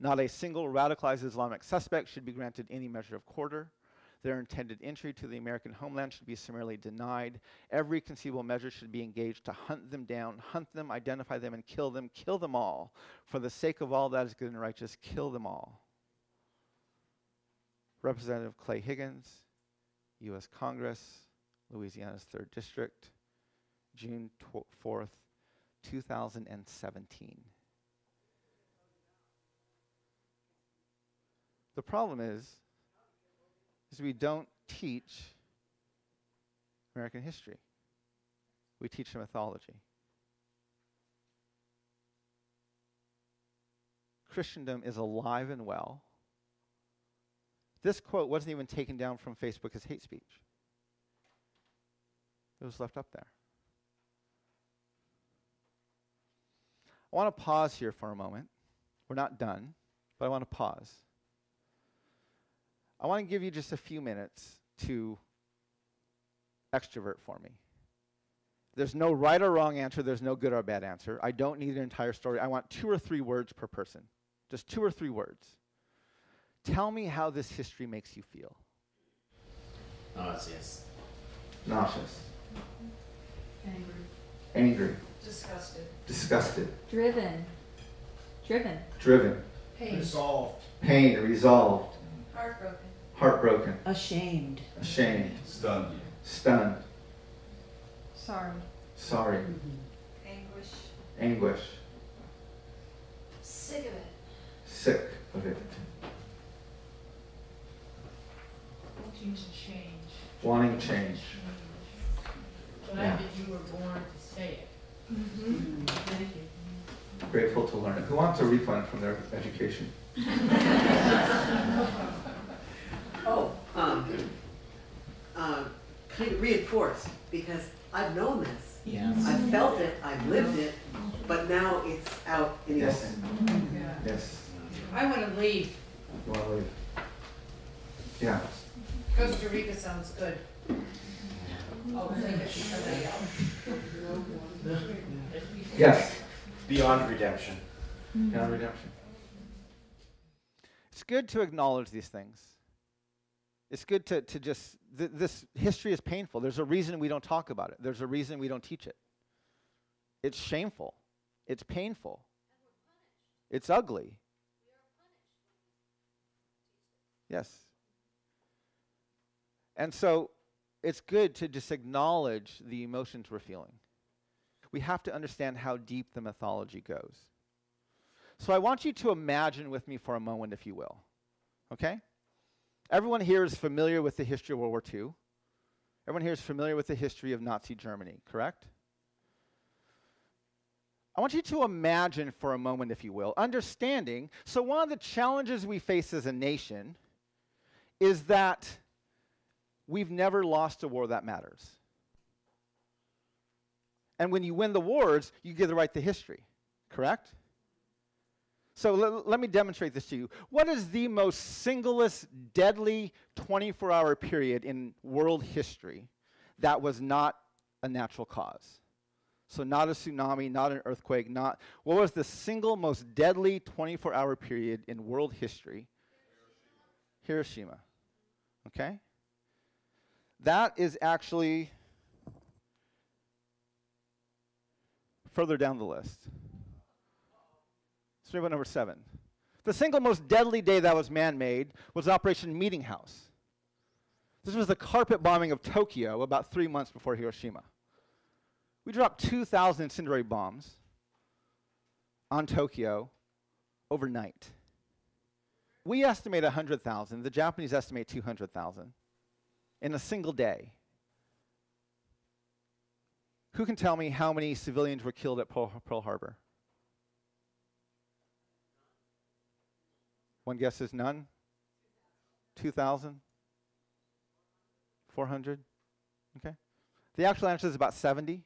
Not a single radicalized Islamic suspect should be granted any measure of quarter. Their intended entry to the American homeland should be summarily denied. Every conceivable measure should be engaged to hunt them down, hunt them, identify them, and kill them. Kill them all. For the sake of all that is good and righteous, kill them all. Representative Clay Higgins, U.S. Congress, Louisiana's 3rd District, June 4th, 2017. The problem is, is we don't teach American history. We teach mythology. Christendom is alive and well. This quote wasn't even taken down from Facebook as hate speech. It was left up there. I want to pause here for a moment. We're not done, but I want to pause. I want to give you just a few minutes to extrovert for me. There's no right or wrong answer. There's no good or bad answer. I don't need an entire story. I want two or three words per person. Just two or three words. Tell me how this history makes you feel. Nauseous. Nauseous. Angry. Angry. Disgusted. Disgusted. Driven. Driven. Driven. Pain. Resolved. Pain. Resolved. Heartbroken. Heartbroken. Ashamed. Ashamed. Stunned. Stunned. Sorry. Sorry. Mm-hmm. Anguish. Anguish. Sick of it. Sick of it. Wanting to change. Wanting change. Glad Yeah. that you were born to say it. Mm-hmm. Thank you. Grateful to learn it. Who wants a refund from their education? Oh, um, uh, kind of reinforced because I've known this. Yes. I've felt it, I've lived it, but now it's out in the Yes. open. Yeah. Yes. I want to leave. You want to leave? Yeah. Costa Rica sounds good. I'll think it somebody else. Yes. Beyond redemption. Mm-hmm. Beyond redemption. It's good to acknowledge these things. It's good to, to just, th- this history is painful. There's a reason we don't talk about it, there's a reason we don't teach it. It's shameful, it's painful, it's ugly. Yes. And so it's good to just acknowledge the emotions we're feeling. We have to understand how deep the mythology goes. So I want you to imagine with me for a moment, if you will. Okay? Everyone here is familiar with the history of World War II. Everyone here is familiar with the history of Nazi Germany, correct? I want you to imagine for a moment, if you will, understanding. So, one of the challenges we face as a nation is that we've never lost a war that matters. And when you win the wars, you get to write the history, correct? So l- let me demonstrate this to you. What is the most singlest, deadly 24 hour period in world history that was not a natural cause? So, not a tsunami, not an earthquake, not. What was the single most deadly 24 hour period in world history? Hiroshima. Okay? That is actually further down the list. Survey number seven. The single most deadly day that was man made was Operation Meeting House. This was the carpet bombing of Tokyo about three months before Hiroshima. We dropped 2,000 incendiary bombs on Tokyo overnight. We estimate 100,000, the Japanese estimate 200,000 in a single day. Who can tell me how many civilians were killed at Pearl, Harbor? One guess is none? 2,000? 400? Okay. The actual answer is about 70.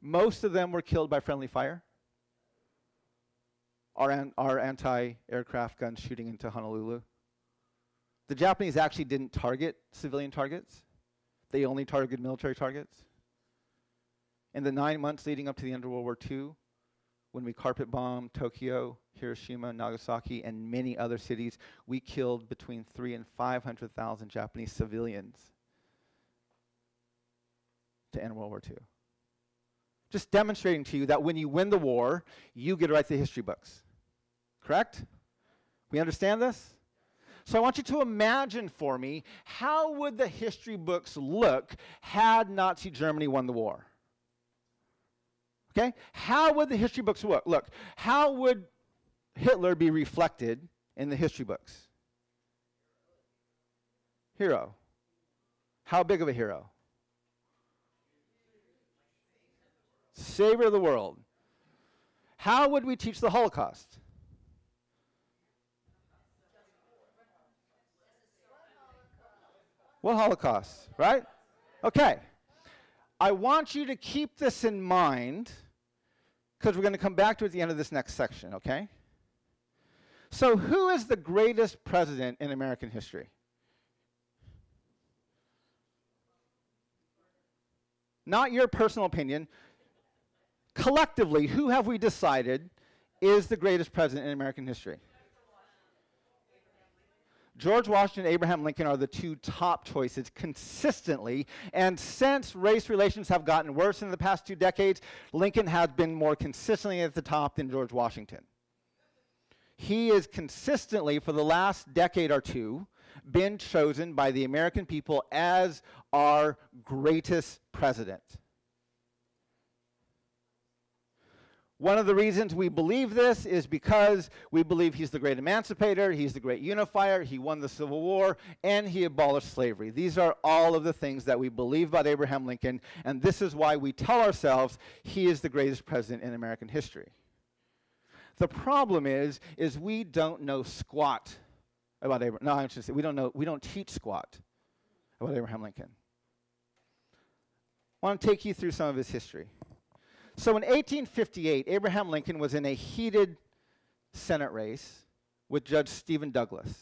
Most of them were killed by friendly fire. Our, an, our anti aircraft guns shooting into Honolulu. The Japanese actually didn't target civilian targets, they only targeted military targets. In the nine months leading up to the end of World War II, when we carpet bombed Tokyo, Hiroshima, Nagasaki, and many other cities, we killed between three and 500,000 Japanese civilians to end World War II. Just demonstrating to you that when you win the war, you get to write the history books. Correct? We understand this? So I want you to imagine for me how would the history books look had Nazi Germany won the war? Okay? How would the history books look? Look, how would Hitler be reflected in the history books? Hero. How big of a hero? Savior of the world. How would we teach the Holocaust? What Holocaust, right? Okay. I want you to keep this in mind because we're going to come back to at the end of this next section, okay? So, who is the greatest president in American history? not your personal opinion, collectively, who have we decided is the greatest president in American history? George Washington Abraham Lincoln are the two top choices consistently. And since race relations have gotten worse in the past two decades, Lincoln has been more consistently at the top than George Washington. He is consistently, for the last decade or two, been chosen by the American people as our greatest president. One of the reasons we believe this is because we believe he's the great emancipator, he's the great unifier, he won the Civil War, and he abolished slavery. These are all of the things that we believe about Abraham Lincoln, and this is why we tell ourselves he is the greatest president in American history. The problem is, is we don't know squat about Abraham. No, I'm just saying, we don't know. We don't teach squat about Abraham Lincoln. I want to take you through some of his history. So in 1858, Abraham Lincoln was in a heated Senate race with Judge Stephen Douglas.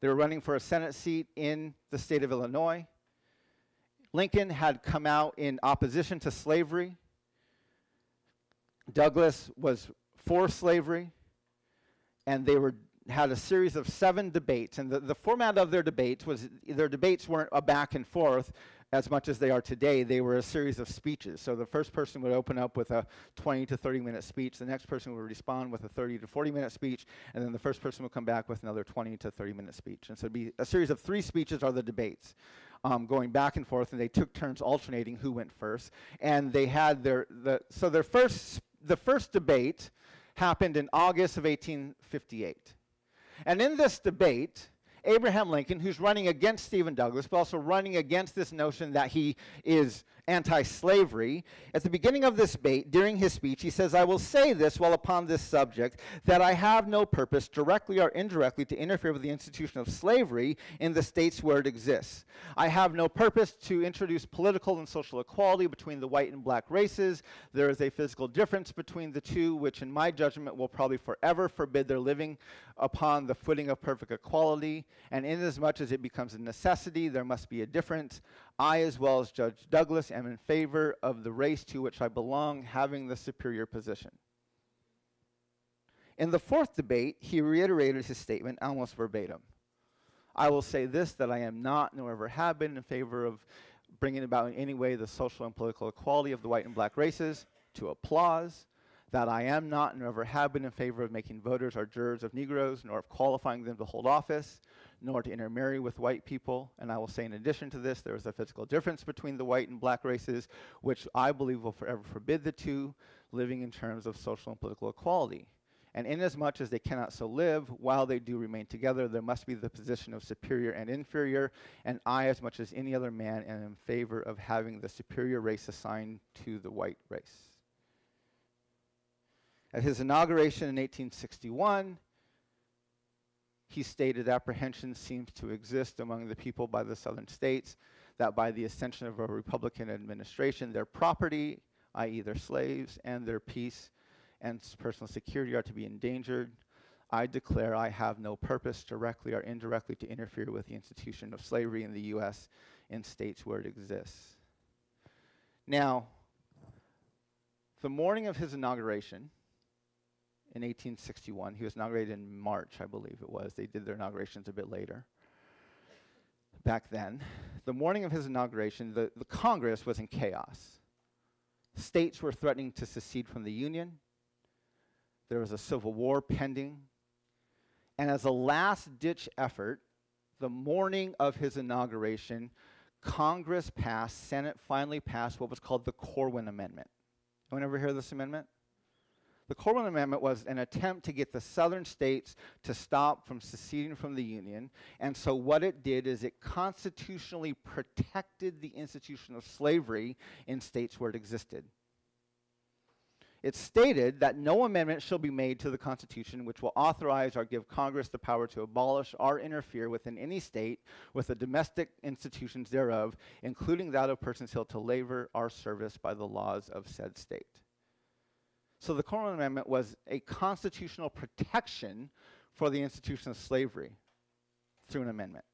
They were running for a Senate seat in the state of Illinois. Lincoln had come out in opposition to slavery. Douglas was for slavery, and they were had a series of seven debates. And the, the format of their debates was their debates weren't a back and forth as much as they are today. They were a series of speeches. So the first person would open up with a 20 to 30 minute speech, the next person would respond with a 30 to 40 minute speech, and then the first person would come back with another 20 to 30 minute speech. And so it'd be a series of three speeches are the debates. Um, going back and forth, and they took turns alternating who went first. And they had their the so their first the first debate happened in August of 1858. And in this debate, Abraham Lincoln, who's running against Stephen Douglas, but also running against this notion that he is anti slavery. At the beginning of this debate, during his speech, he says, I will say this while upon this subject, that I have no purpose, directly or indirectly, to interfere with the institution of slavery in the states where it exists. I have no purpose to introduce political and social equality between the white and black races. There is a physical difference between the two, which, in my judgment, will probably forever forbid their living upon the footing of perfect equality. And inasmuch as it becomes a necessity, there must be a difference. I, as well as Judge Douglas, am in favor of the race to which I belong having the superior position. In the fourth debate, he reiterated his statement almost verbatim. I will say this that I am not, nor ever have been, in favor of bringing about in any way the social and political equality of the white and black races, to applause, that I am not, nor ever have been, in favor of making voters or jurors of Negroes, nor of qualifying them to hold office, nor to intermarry with white people. And I will say, in addition to this, there is a physical difference between the white and black races, which I believe will forever forbid the two living in terms of social and political equality. And inasmuch as they cannot so live, while they do remain together, there must be the position of superior and inferior. And I, as much as any other man, am in favor of having the superior race assigned to the white race. At his inauguration in 1861, he stated apprehension seems to exist among the people by the southern states that by the ascension of a Republican administration, their property, i.e., their slaves, and their peace and personal security are to be endangered. I declare I have no purpose, directly or indirectly, to interfere with the institution of slavery in the U.S. in states where it exists. Now, the morning of his inauguration, in 1861. He was inaugurated in March, I believe it was. They did their inaugurations a bit later. Back then, the morning of his inauguration, the, the Congress was in chaos. States were threatening to secede from the Union. There was a civil war pending. And as a last ditch effort, the morning of his inauguration, Congress passed, Senate finally passed what was called the Corwin Amendment. Anyone ever hear this amendment? The Corwin Amendment was an attempt to get the southern states to stop from seceding from the Union. And so, what it did is it constitutionally protected the institution of slavery in states where it existed. It stated that no amendment shall be made to the Constitution which will authorize or give Congress the power to abolish or interfere within any state with the domestic institutions thereof, including that of persons held to labor or service by the laws of said state. So the Corwin Amendment was a constitutional protection for the institution of slavery through an amendment.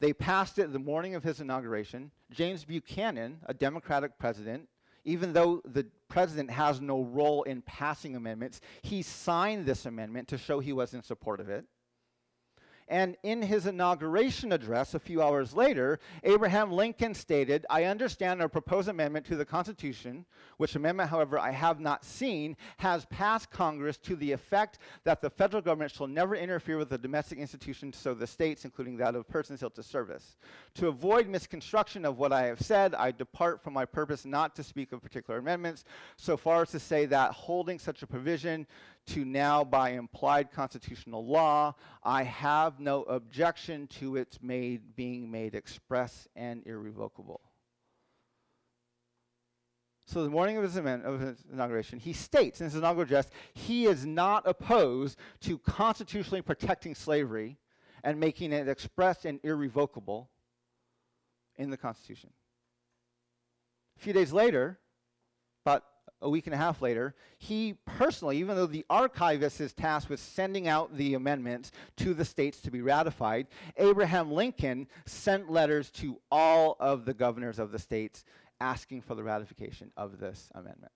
They passed it the morning of his inauguration. James Buchanan, a Democratic president, even though the president has no role in passing amendments, he signed this amendment to show he was in support of it. And in his inauguration address a few hours later, Abraham Lincoln stated, I understand our proposed amendment to the Constitution, which amendment, however, I have not seen, has passed Congress to the effect that the federal government shall never interfere with the domestic institutions of the states, including that of persons held to service. To avoid misconstruction of what I have said, I depart from my purpose not to speak of particular amendments, so far as to say that holding such a provision to now by implied constitutional law, I have no objection to its made, being made express and irrevocable. So the morning of his, of his inauguration, he states in his inaugural address, he is not opposed to constitutionally protecting slavery and making it express and irrevocable in the Constitution. A few days later, about a week and a half later, he personally, even though the archivist is tasked with sending out the amendments to the states to be ratified, Abraham Lincoln sent letters to all of the governors of the states asking for the ratification of this amendment.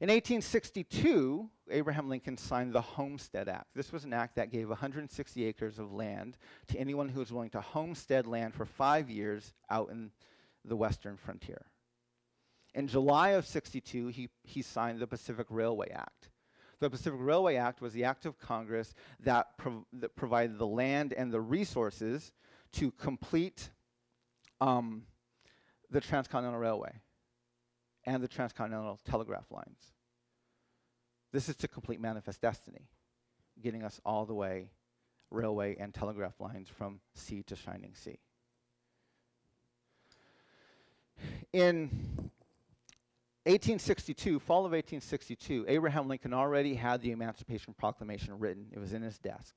In 1862, Abraham Lincoln signed the Homestead Act. This was an act that gave 160 acres of land to anyone who was willing to homestead land for five years out in the western frontier. In July of 62, he, he signed the Pacific Railway Act. The Pacific Railway Act was the act of Congress that, prov- that provided the land and the resources to complete um, the Transcontinental Railway and the Transcontinental Telegraph lines. This is to complete Manifest Destiny, getting us all the way, railway and telegraph lines from sea to shining sea. In 1862, fall of 1862, Abraham Lincoln already had the Emancipation Proclamation written. It was in his desk.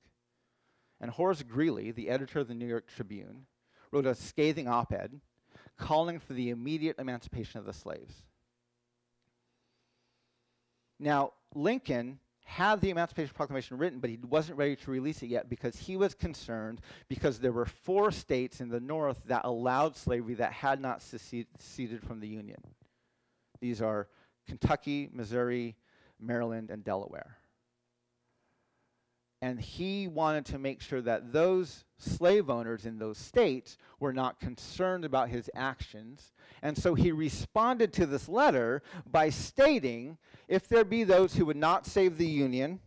And Horace Greeley, the editor of the New York Tribune, wrote a scathing op ed calling for the immediate emancipation of the slaves. Now, Lincoln had the Emancipation Proclamation written, but he wasn't ready to release it yet because he was concerned because there were four states in the North that allowed slavery that had not seceded from the Union. These are Kentucky, Missouri, Maryland, and Delaware. And he wanted to make sure that those slave owners in those states were not concerned about his actions. And so he responded to this letter by stating if there be those who would not save the Union,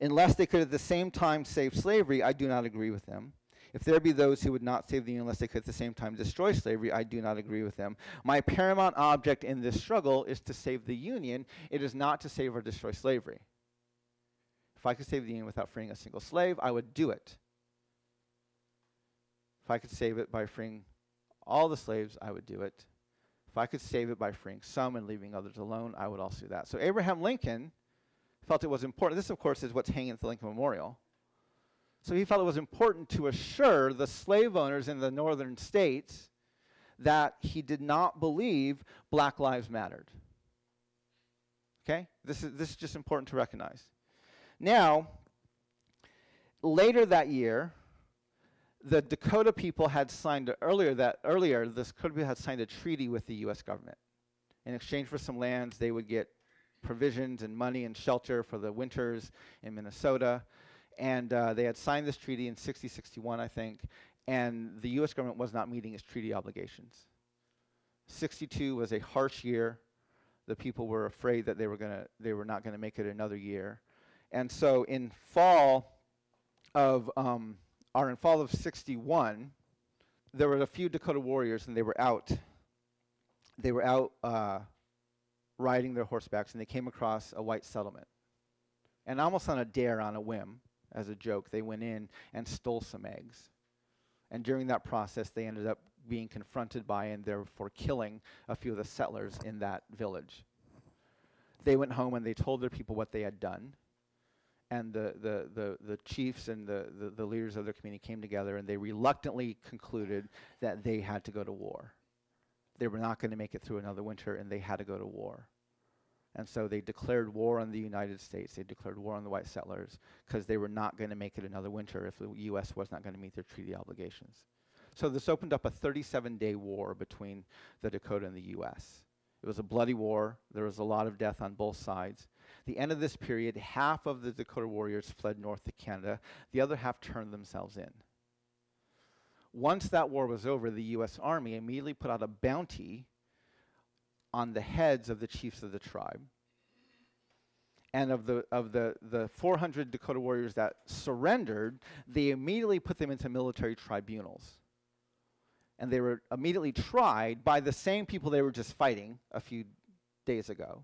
unless they could at the same time save slavery, I do not agree with them. If there be those who would not save the Union unless they could at the same time destroy slavery, I do not agree with them. My paramount object in this struggle is to save the Union. It is not to save or destroy slavery. If I could save the Union without freeing a single slave, I would do it. If I could save it by freeing all the slaves, I would do it. If I could save it by freeing some and leaving others alone, I would also do that. So Abraham Lincoln felt it was important. This, of course, is what's hanging at the Lincoln Memorial. So he felt it was important to assure the slave owners in the northern states that he did not believe black lives mattered. Okay? This is, this is just important to recognize. Now, later that year, the Dakota people had signed earlier that earlier the Dakota people had signed a treaty with the U.S. government. In exchange for some lands, they would get provisions and money and shelter for the winters in Minnesota. And uh, they had signed this treaty in 6061, I think, and the U.S. government was not meeting its treaty obligations. 62 was a harsh year. The people were afraid that they were gonna, they were not going to make it another year. And so in fall of, um, or in fall of 61, there were a few Dakota warriors and they were out. They were out uh, riding their horsebacks and they came across a white settlement. And almost on a dare, on a whim, as a joke, they went in and stole some eggs. And during that process, they ended up being confronted by and therefore killing a few of the settlers in that village. They went home and they told their people what they had done and the, the, the, the chiefs and the, the, the leaders of their community came together and they reluctantly concluded that they had to go to war. They were not going to make it through another winter and they had to go to war. And so they declared war on the United States. They declared war on the white settlers because they were not going to make it another winter if the U.S. was not going to meet their treaty obligations. So this opened up a 37 day war between the Dakota and the U.S. It was a bloody war. There was a lot of death on both sides. The end of this period, half of the Dakota warriors fled north to Canada, the other half turned themselves in. Once that war was over, the U.S. Army immediately put out a bounty on the heads of the chiefs of the tribe. And of the, of the, the 400 Dakota warriors that surrendered, they immediately put them into military tribunals. And they were immediately tried by the same people they were just fighting a few days ago.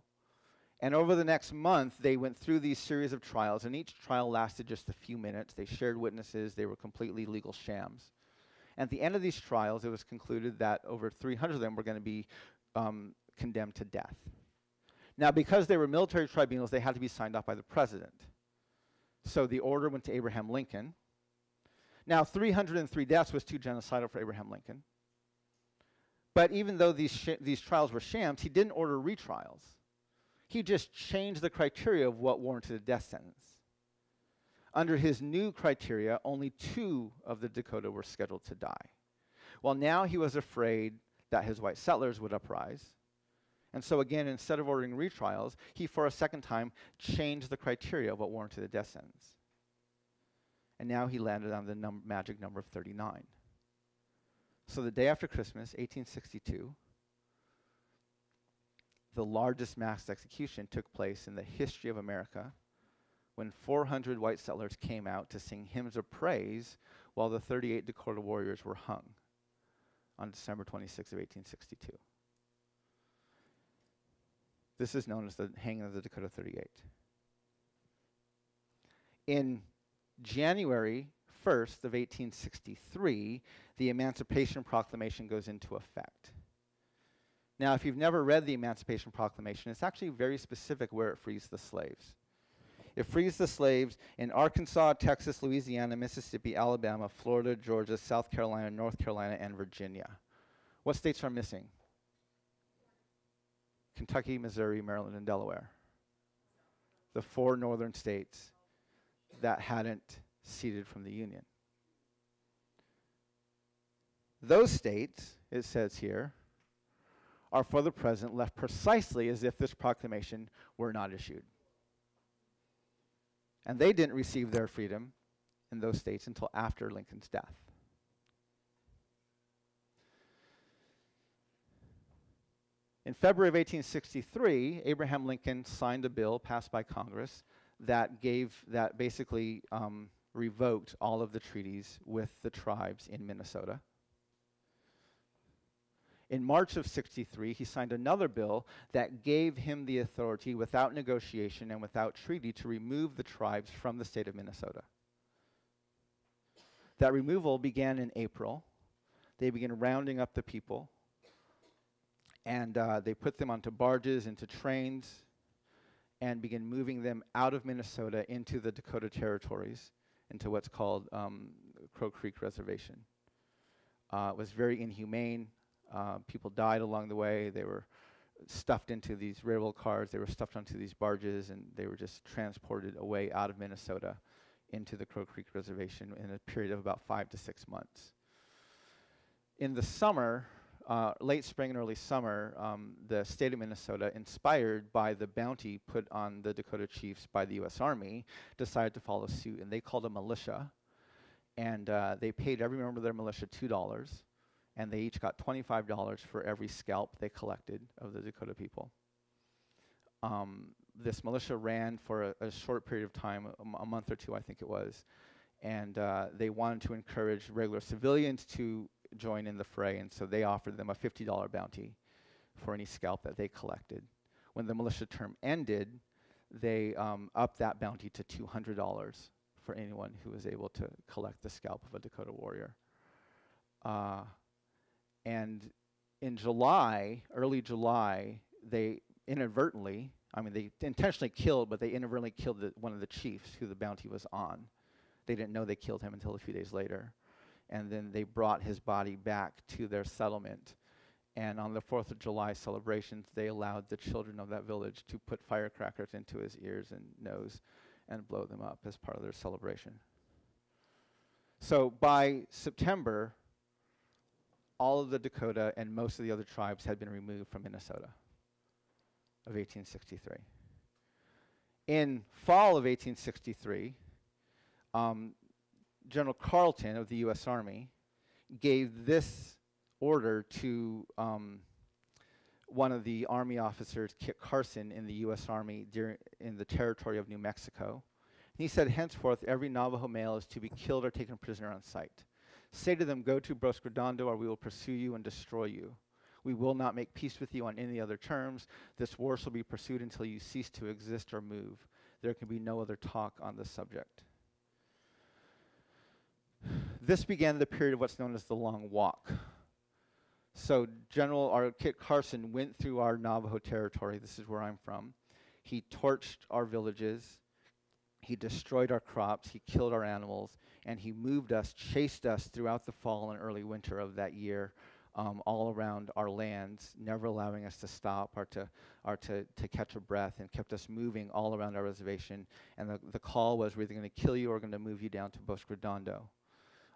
And over the next month, they went through these series of trials, and each trial lasted just a few minutes. They shared witnesses, they were completely legal shams. At the end of these trials, it was concluded that over 300 of them were going to be um, condemned to death. Now, because they were military tribunals, they had to be signed off by the president. So the order went to Abraham Lincoln. Now, 303 deaths was too genocidal for Abraham Lincoln. But even though these, these trials were shams, he didn't order retrials. He just changed the criteria of what warranted a death sentence. Under his new criteria, only two of the Dakota were scheduled to die. Well, now he was afraid that his white settlers would uprise. And so, again, instead of ordering retrials, he, for a second time, changed the criteria of what warranted a death sentence. And now he landed on the num- magic number of 39. So, the day after Christmas, 1862, the largest mass execution took place in the history of America when 400 white settlers came out to sing hymns of praise while the 38 Dakota warriors were hung on December 26 of 1862. This is known as the hanging of the Dakota 38. In January 1st of 1863, the Emancipation Proclamation goes into effect. Now, if you've never read the Emancipation Proclamation, it's actually very specific where it frees the slaves. It frees the slaves in Arkansas, Texas, Louisiana, Mississippi, Alabama, Florida, Georgia, South Carolina, North Carolina, and Virginia. What states are missing? Kentucky, Missouri, Maryland, and Delaware. The four northern states that hadn't seceded from the Union. Those states, it says here, are for the present left precisely as if this proclamation were not issued. And they didn't receive their freedom in those states until after Lincoln's death. In February of 1863, Abraham Lincoln signed a bill passed by Congress that gave, that basically um, revoked all of the treaties with the tribes in Minnesota. In March of 63, he signed another bill that gave him the authority, without negotiation and without treaty, to remove the tribes from the state of Minnesota. That removal began in April. They began rounding up the people, and uh, they put them onto barges, into trains, and began moving them out of Minnesota into the Dakota territories, into what's called um, Crow Creek Reservation. Uh, it was very inhumane. Uh, people died along the way. They were stuffed into these railroad cars. They were stuffed onto these barges, and they were just transported away out of Minnesota into the Crow Creek Reservation in a period of about five to six months. In the summer, uh, late spring and early summer, um, the state of Minnesota, inspired by the bounty put on the Dakota chiefs by the U.S. Army, decided to follow suit, and they called a militia, and uh, they paid every member of their militia two dollars and they each got $25 for every scalp they collected of the Dakota people. Um, this militia ran for a, a short period of time, a, month or two, I think it was, and uh, they wanted to encourage regular civilians to join in the fray, and so they offered them a $50 bounty for any scalp that they collected. When the militia term ended, they um, upped that bounty to $200 for anyone who was able to collect the scalp of a Dakota warrior. Uh, and in July, early July, they inadvertently, I mean, they intentionally killed, but they inadvertently killed the, one of the chiefs who the bounty was on. They didn't know they killed him until a few days later. And then they brought his body back to their settlement And on the 4th of July celebrations, they allowed the children of that village to put firecrackers into his ears and nose and blow them up as part of their celebration. So by September, all of the Dakota and most of the other tribes had been removed from Minnesota of 1863. In fall of 1863, um, General Carleton of the U.S. Army gave this order to um, one of the Army officers, Kit Carson, in the U.S. Army in the territory of New Mexico. he said, Henceforth, every Navajo male is to be killed or taken prisoner on sight. Say to them, Go to Bosque Redondo, or we will pursue you and destroy you. We will not make peace with you on any other terms. This war shall be pursued until you cease to exist or move. There can be no other talk on this subject. This began the period of what's known as the Long Walk. So General Kit Carson went through our Navajo territory. This is where I'm from. He torched our villages. He destroyed our crops. He killed our animals. And he moved us, chased us throughout the fall and early winter of that year um, all around our lands, never allowing us to stop or to, or to, to catch a breath, and kept us moving all around our reservation. And the, the call was we're either going to kill you or we're going to move you down to Bosque Redondo.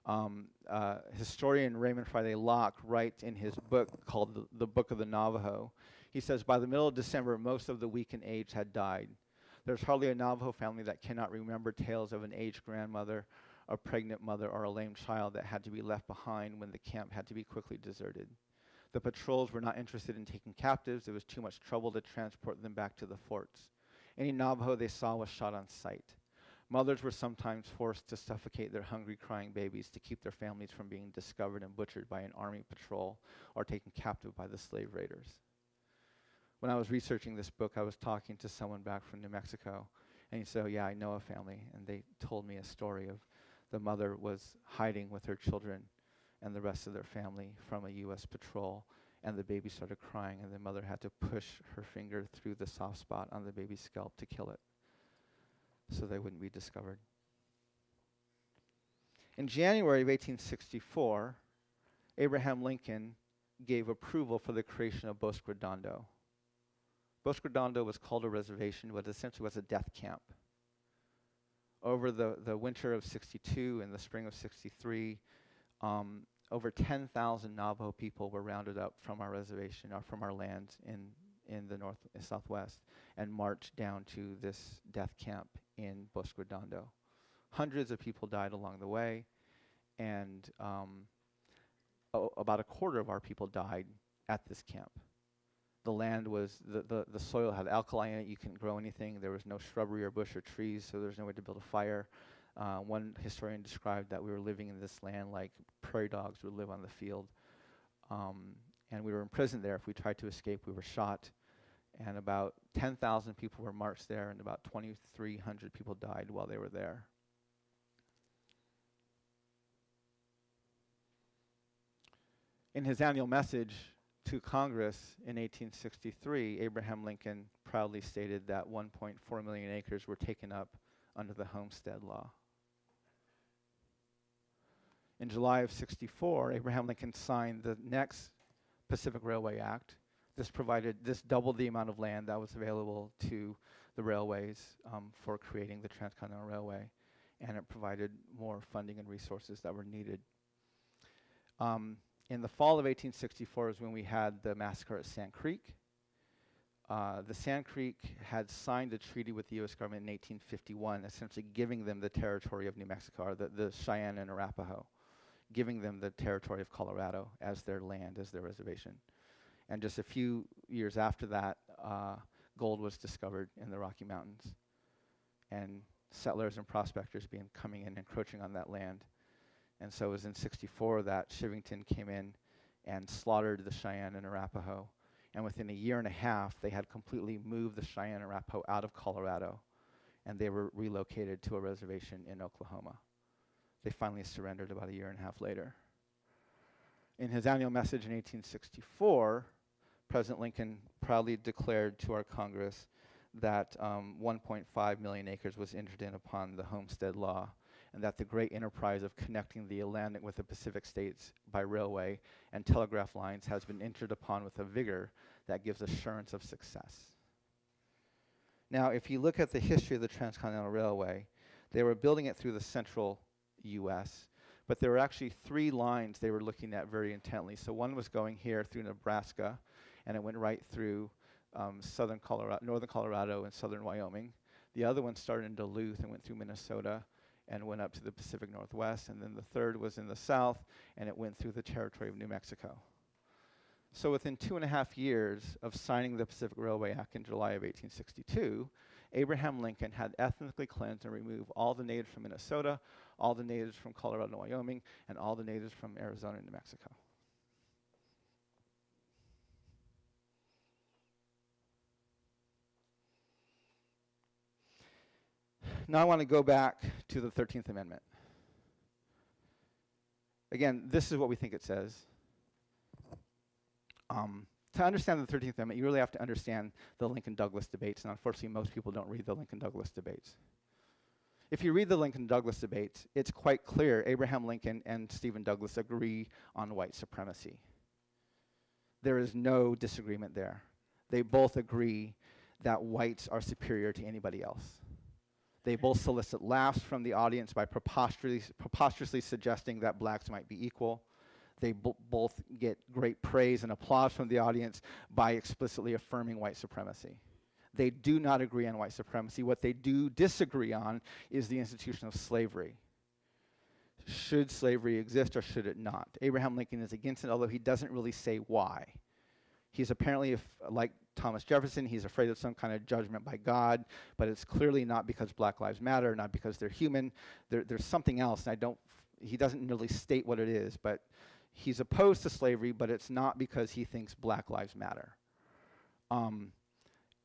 Um, uh, historian Raymond Friday Locke writes in his book called the, the Book of the Navajo, he says, by the middle of December, most of the weak and aged had died. There's hardly a Navajo family that cannot remember tales of an aged grandmother, a pregnant mother, or a lame child that had to be left behind when the camp had to be quickly deserted. The patrols were not interested in taking captives. It was too much trouble to transport them back to the forts. Any Navajo they saw was shot on sight. Mothers were sometimes forced to suffocate their hungry, crying babies to keep their families from being discovered and butchered by an army patrol or taken captive by the slave raiders. When I was researching this book, I was talking to someone back from New Mexico, and he said, oh, Yeah, I know a family. And they told me a story of the mother was hiding with her children and the rest of their family from a U.S. patrol, and the baby started crying, and the mother had to push her finger through the soft spot on the baby's scalp to kill it so they wouldn't be discovered. In January of 1864, Abraham Lincoln gave approval for the creation of Bosque Redondo. Bosque Redondo was called a reservation, but essentially was a death camp. Over the, the winter of 62 and the spring of 63, um, over 10,000 Navajo people were rounded up from our reservation or from our lands in, in the north and southwest and marched down to this death camp in Bosque Redondo. Hundreds of people died along the way, and um, about a quarter of our people died at this camp. The land was, the, the, the soil had alkali in it, you couldn't grow anything, there was no shrubbery or bush or trees, so there was no way to build a fire. Uh, one historian described that we were living in this land like prairie dogs would live on the field. Um, and we were imprisoned there. If we tried to escape, we were shot and about 10,000 people were marched there, and about 2,300 people died while they were there. In his annual message to Congress in 1863, Abraham Lincoln proudly stated that 1.4 million acres were taken up under the Homestead Law. In July of 64, Abraham Lincoln signed the next Pacific Railway Act, this provided, this doubled the amount of land that was available to the railways um, for creating the Transcontinental Railway, and it provided more funding and resources that were needed. Um, in the fall of 1864 is when we had the massacre at Sand Creek. Uh, the Sand Creek had signed a treaty with the U.S. government in 1851, essentially giving them the territory of New Mexico, or the, the Cheyenne and Arapaho, giving them the territory of Colorado as their land, as their reservation. And just a few years after that, uh, gold was discovered in the Rocky Mountains. And settlers and prospectors began coming in, and encroaching on that land. And so it was in 64 that Chivington came in and slaughtered the Cheyenne and Arapaho. And within a year and a half, they had completely moved the Cheyenne and Arapaho out of Colorado, and they were relocated to a reservation in Oklahoma. They finally surrendered about a year and a half later. In his annual message in 1864, President Lincoln proudly declared to our Congress that um, 1.5 million acres was entered in upon the Homestead Law, and that the great enterprise of connecting the Atlantic with the Pacific states by railway and telegraph lines has been entered upon with a vigor that gives assurance of success. Now, if you look at the history of the Transcontinental Railway, they were building it through the central US, but there were actually three lines they were looking at very intently. So one was going here through Nebraska, and it went right through um, southern Colorado, northern Colorado and southern Wyoming. The other one started in Duluth and went through Minnesota and went up to the Pacific Northwest. And then the third was in the south, and it went through the territory of New Mexico. So within two and a half years of signing the Pacific Railway Act in July of 1862, Abraham Lincoln had ethnically cleansed and removed all the natives from Minnesota, all the natives from Colorado and Wyoming, and all the natives from Arizona and New Mexico. Now I want to go back to the 13th Amendment. Again, this is what we think it says. Um, to understand the 13th Amendment, you really have to understand the Lincoln Douglas debates, and unfortunately, most people don't read the Lincoln Douglas debates. If you read the Lincoln Douglas debates, it's quite clear Abraham Lincoln and Stephen Douglas agree on white supremacy. There is no disagreement there. They both agree that whites are superior to anybody else. They both solicit laughs from the audience by preposterously, preposterously suggesting that blacks might be equal. They both get great praise and applause from the audience by explicitly affirming white supremacy. They do not agree on white supremacy. What they do disagree on is the institution of slavery. Should slavery exist or should it not? Abraham Lincoln is against it, although he doesn't really say why. He's apparently, like Thomas Jefferson, he's afraid of some kind of judgment by God, but it's clearly not because Black Lives Matter, not because they're human. There, there's something else, and I don't, he doesn't really state what it is, but he's opposed to slavery, but it's not because he thinks Black Lives Matter. Um,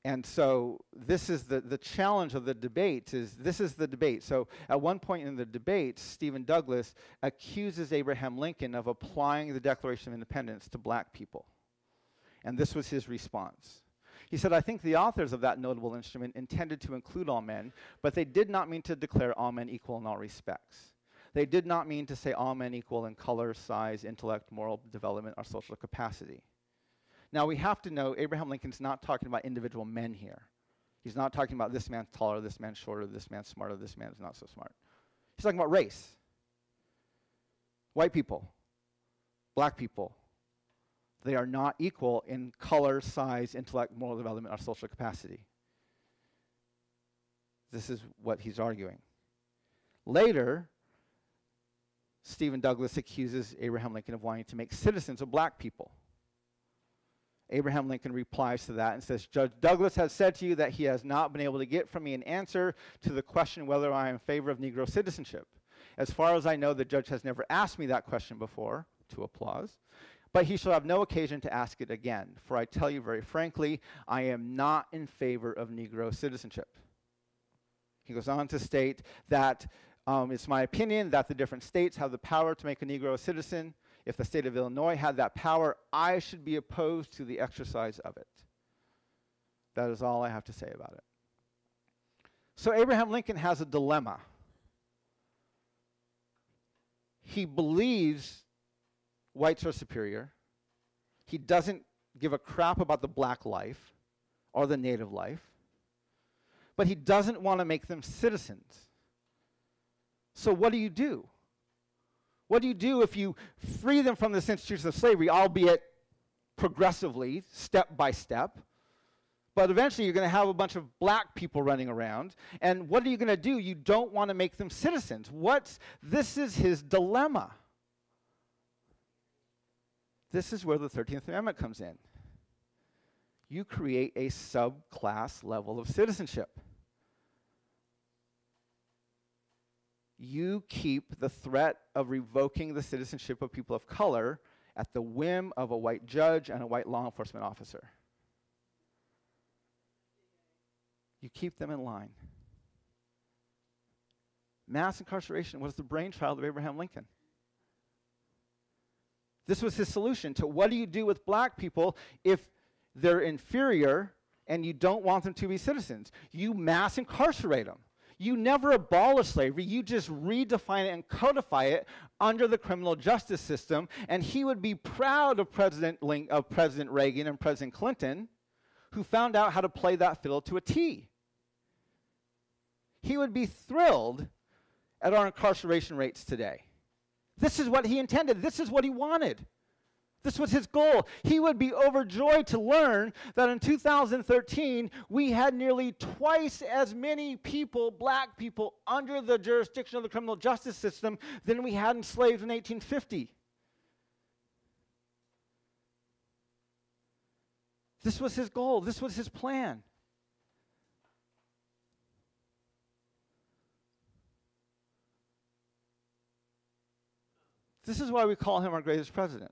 and so this is the, the challenge of the debate is this is the debate. So at one point in the debate, Stephen Douglas accuses Abraham Lincoln of applying the Declaration of Independence to black people. And this was his response. He said, I think the authors of that notable instrument intended to include all men, but they did not mean to declare all men equal in all respects. They did not mean to say all men equal in color, size, intellect, moral development, or social capacity. Now we have to know Abraham Lincoln's not talking about individual men here. He's not talking about this man's taller, this man's shorter, this man's smarter, this man's not so smart. He's talking about race. White people, black people, they are not equal in color, size, intellect, moral development, or social capacity. This is what he's arguing. Later, Stephen Douglas accuses Abraham Lincoln of wanting to make citizens of black people. Abraham Lincoln replies to that and says, Judge Douglas has said to you that he has not been able to get from me an answer to the question whether I am in favor of Negro citizenship. As far as I know, the judge has never asked me that question before, to applause. But he shall have no occasion to ask it again, for I tell you very frankly, I am not in favor of Negro citizenship. He goes on to state that um, it's my opinion that the different states have the power to make a Negro a citizen. If the state of Illinois had that power, I should be opposed to the exercise of it. That is all I have to say about it. So Abraham Lincoln has a dilemma. He believes whites are superior. He doesn't give a crap about the black life or the native life. But he doesn't want to make them citizens. So, what do you do? What do you do if you free them from this institution of slavery, albeit progressively, step by step? But eventually, you're going to have a bunch of black people running around. And what are you going to do? You don't want to make them citizens. What's this is his dilemma. This is where the 13th Amendment comes in. You create a subclass level of citizenship. You keep the threat of revoking the citizenship of people of color at the whim of a white judge and a white law enforcement officer. You keep them in line. Mass incarceration was the brainchild of Abraham Lincoln. This was his solution to what do you do with black people if they're inferior and you don't want them to be citizens? You mass incarcerate them. You never abolish slavery, you just redefine it and codify it under the criminal justice system. And he would be proud of President, Link, of President Reagan and President Clinton, who found out how to play that fiddle to a T. He would be thrilled at our incarceration rates today. This is what he intended, this is what he wanted. This was his goal. He would be overjoyed to learn that in 2013, we had nearly twice as many people, black people, under the jurisdiction of the criminal justice system than we had enslaved in 1850. This was his goal, this was his plan. This is why we call him our greatest president.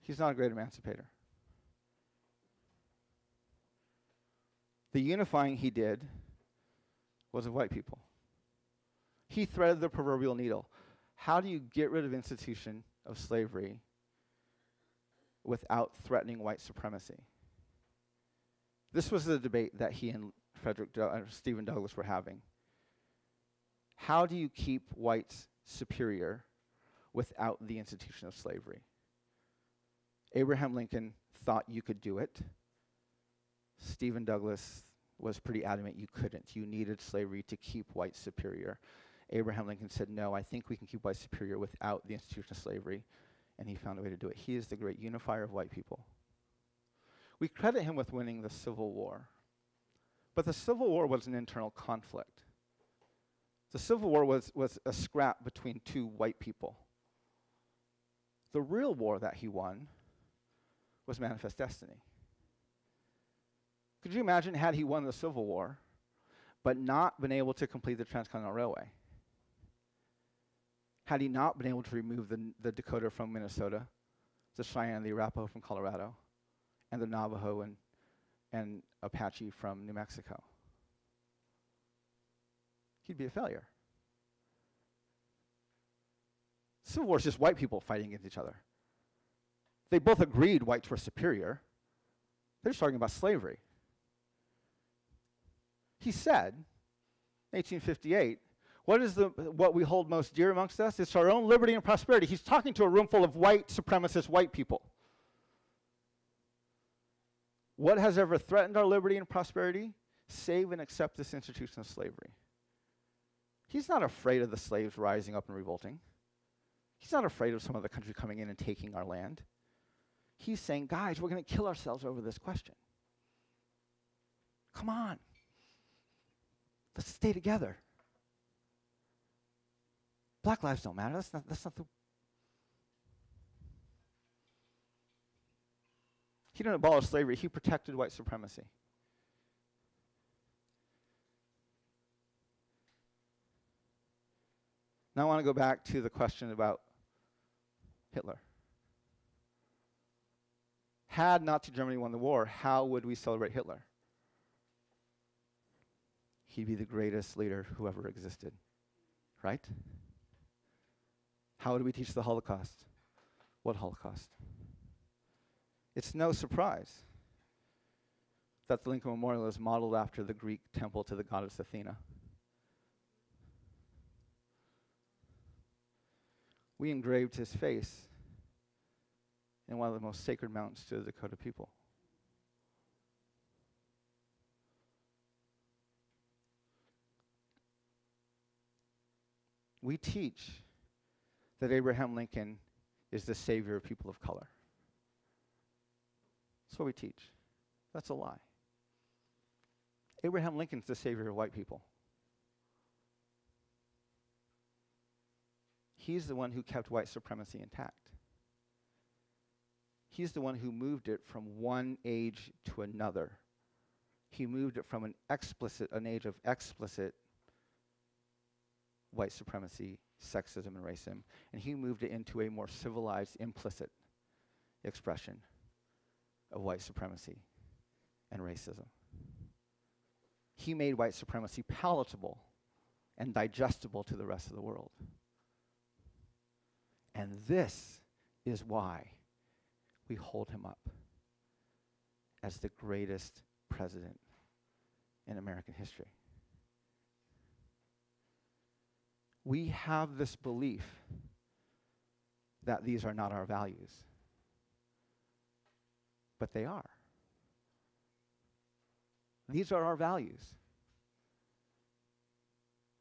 He's not a great emancipator. The unifying he did was of white people. He threaded the proverbial needle. How do you get rid of institution of slavery without threatening white supremacy? This was the debate that he and Frederick uh, Stephen Douglas were having. How do you keep whites superior without the institution of slavery? Abraham Lincoln thought you could do it. Stephen Douglas was pretty adamant you couldn't. You needed slavery to keep whites superior. Abraham Lincoln said, No, I think we can keep whites superior without the institution of slavery. And he found a way to do it. He is the great unifier of white people. We credit him with winning the Civil War. But the Civil War was an internal conflict. The Civil War was, was a scrap between two white people. The real war that he won was Manifest Destiny. Could you imagine had he won the Civil War, but not been able to complete the Transcontinental Railway? Had he not been able to remove the, the Dakota from Minnesota, the Cheyenne and the Arapaho from Colorado, and the Navajo and, and Apache from New Mexico? He'd be a failure. Civil War is just white people fighting against each other. They both agreed whites were superior. They're just talking about slavery. He said, 1858, what is the what we hold most dear amongst us? It's our own liberty and prosperity. He's talking to a room full of white supremacist white people. What has ever threatened our liberty and prosperity? Save and accept this institution of slavery. He's not afraid of the slaves rising up and revolting. He's not afraid of some other country coming in and taking our land. He's saying, guys, we're going to kill ourselves over this question. Come on. Let's stay together. Black lives don't matter. That's not, that's not the. He didn't abolish slavery, he protected white supremacy. Now I want to go back to the question about Hitler. Had Nazi Germany won the war, how would we celebrate Hitler? He'd be the greatest leader who ever existed, right? How would we teach the Holocaust? What Holocaust? It's no surprise that the Lincoln Memorial is modeled after the Greek temple to the goddess Athena. We engraved his face in one of the most sacred mountains to the Dakota people. We teach that Abraham Lincoln is the savior of people of color. That's what we teach. That's a lie. Abraham Lincoln's the savior of white people. He's the one who kept white supremacy intact. He's the one who moved it from one age to another. He moved it from an explicit, an age of explicit white supremacy, sexism, and racism, and he moved it into a more civilized, implicit expression of white supremacy and racism. He made white supremacy palatable and digestible to the rest of the world. And this is why we hold him up as the greatest president in American history. We have this belief that these are not our values, but they are. These are our values.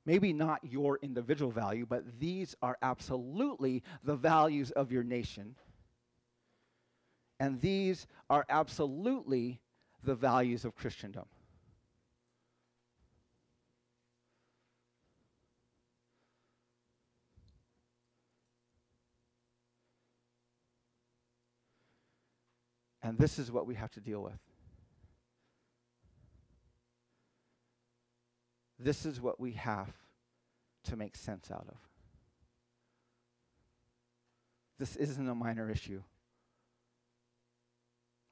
Maybe not your individual value, but these are absolutely the values of your nation. And these are absolutely the values of Christendom. And this is what we have to deal with. This is what we have to make sense out of. This isn't a minor issue.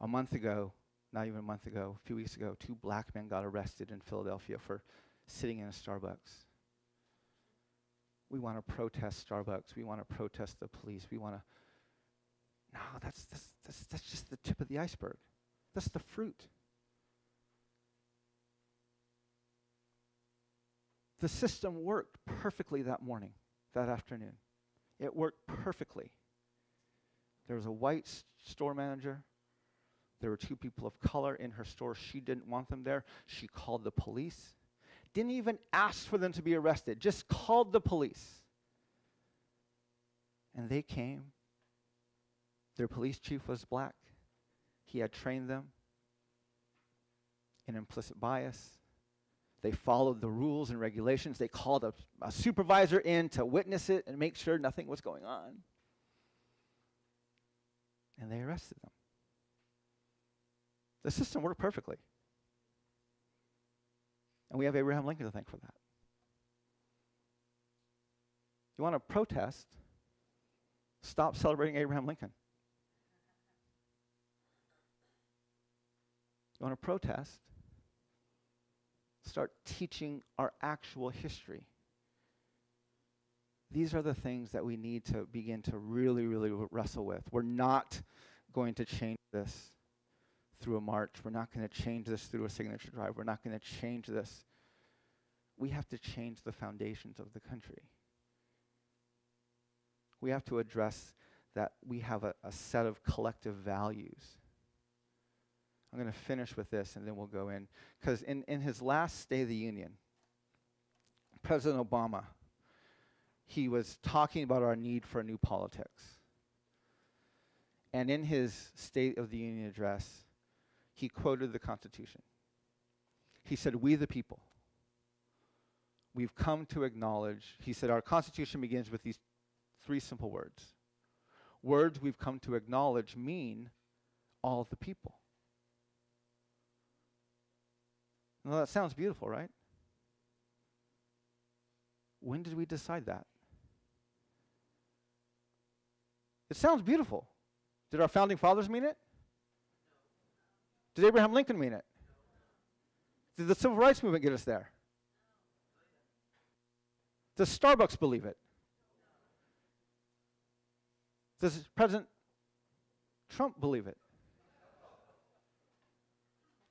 A month ago, not even a month ago, a few weeks ago, two black men got arrested in Philadelphia for sitting in a Starbucks. We want to protest Starbucks. We want to protest the police. We want to. No, that's, that's, that's, that's just the tip of the iceberg. That's the fruit. The system worked perfectly that morning, that afternoon. It worked perfectly. There was a white s- store manager. There were two people of color in her store. She didn't want them there. She called the police. Didn't even ask for them to be arrested, just called the police. And they came. Their police chief was black. He had trained them in implicit bias. They followed the rules and regulations. They called a, a supervisor in to witness it and make sure nothing was going on. And they arrested them. The system worked perfectly. And we have Abraham Lincoln to thank for that. You want to protest? Stop celebrating Abraham Lincoln. You want to protest? Start teaching our actual history. These are the things that we need to begin to really, really wrestle with. We're not going to change this through a march. We're not going to change this through a signature drive. We're not going to change this. We have to change the foundations of the country. We have to address that we have a, a set of collective values. I'm going to finish with this and then we'll go in. Because in, in his last State of the Union, President Obama, he was talking about our need for a new politics. And in his State of the Union address, he quoted the Constitution. He said, We the people, we've come to acknowledge, he said, our Constitution begins with these three simple words. Words we've come to acknowledge mean all the people. Well, that sounds beautiful, right? When did we decide that? It sounds beautiful. Did our founding fathers mean it? Did Abraham Lincoln mean it? Did the civil rights movement get us there? Does Starbucks believe it? Does President Trump believe it?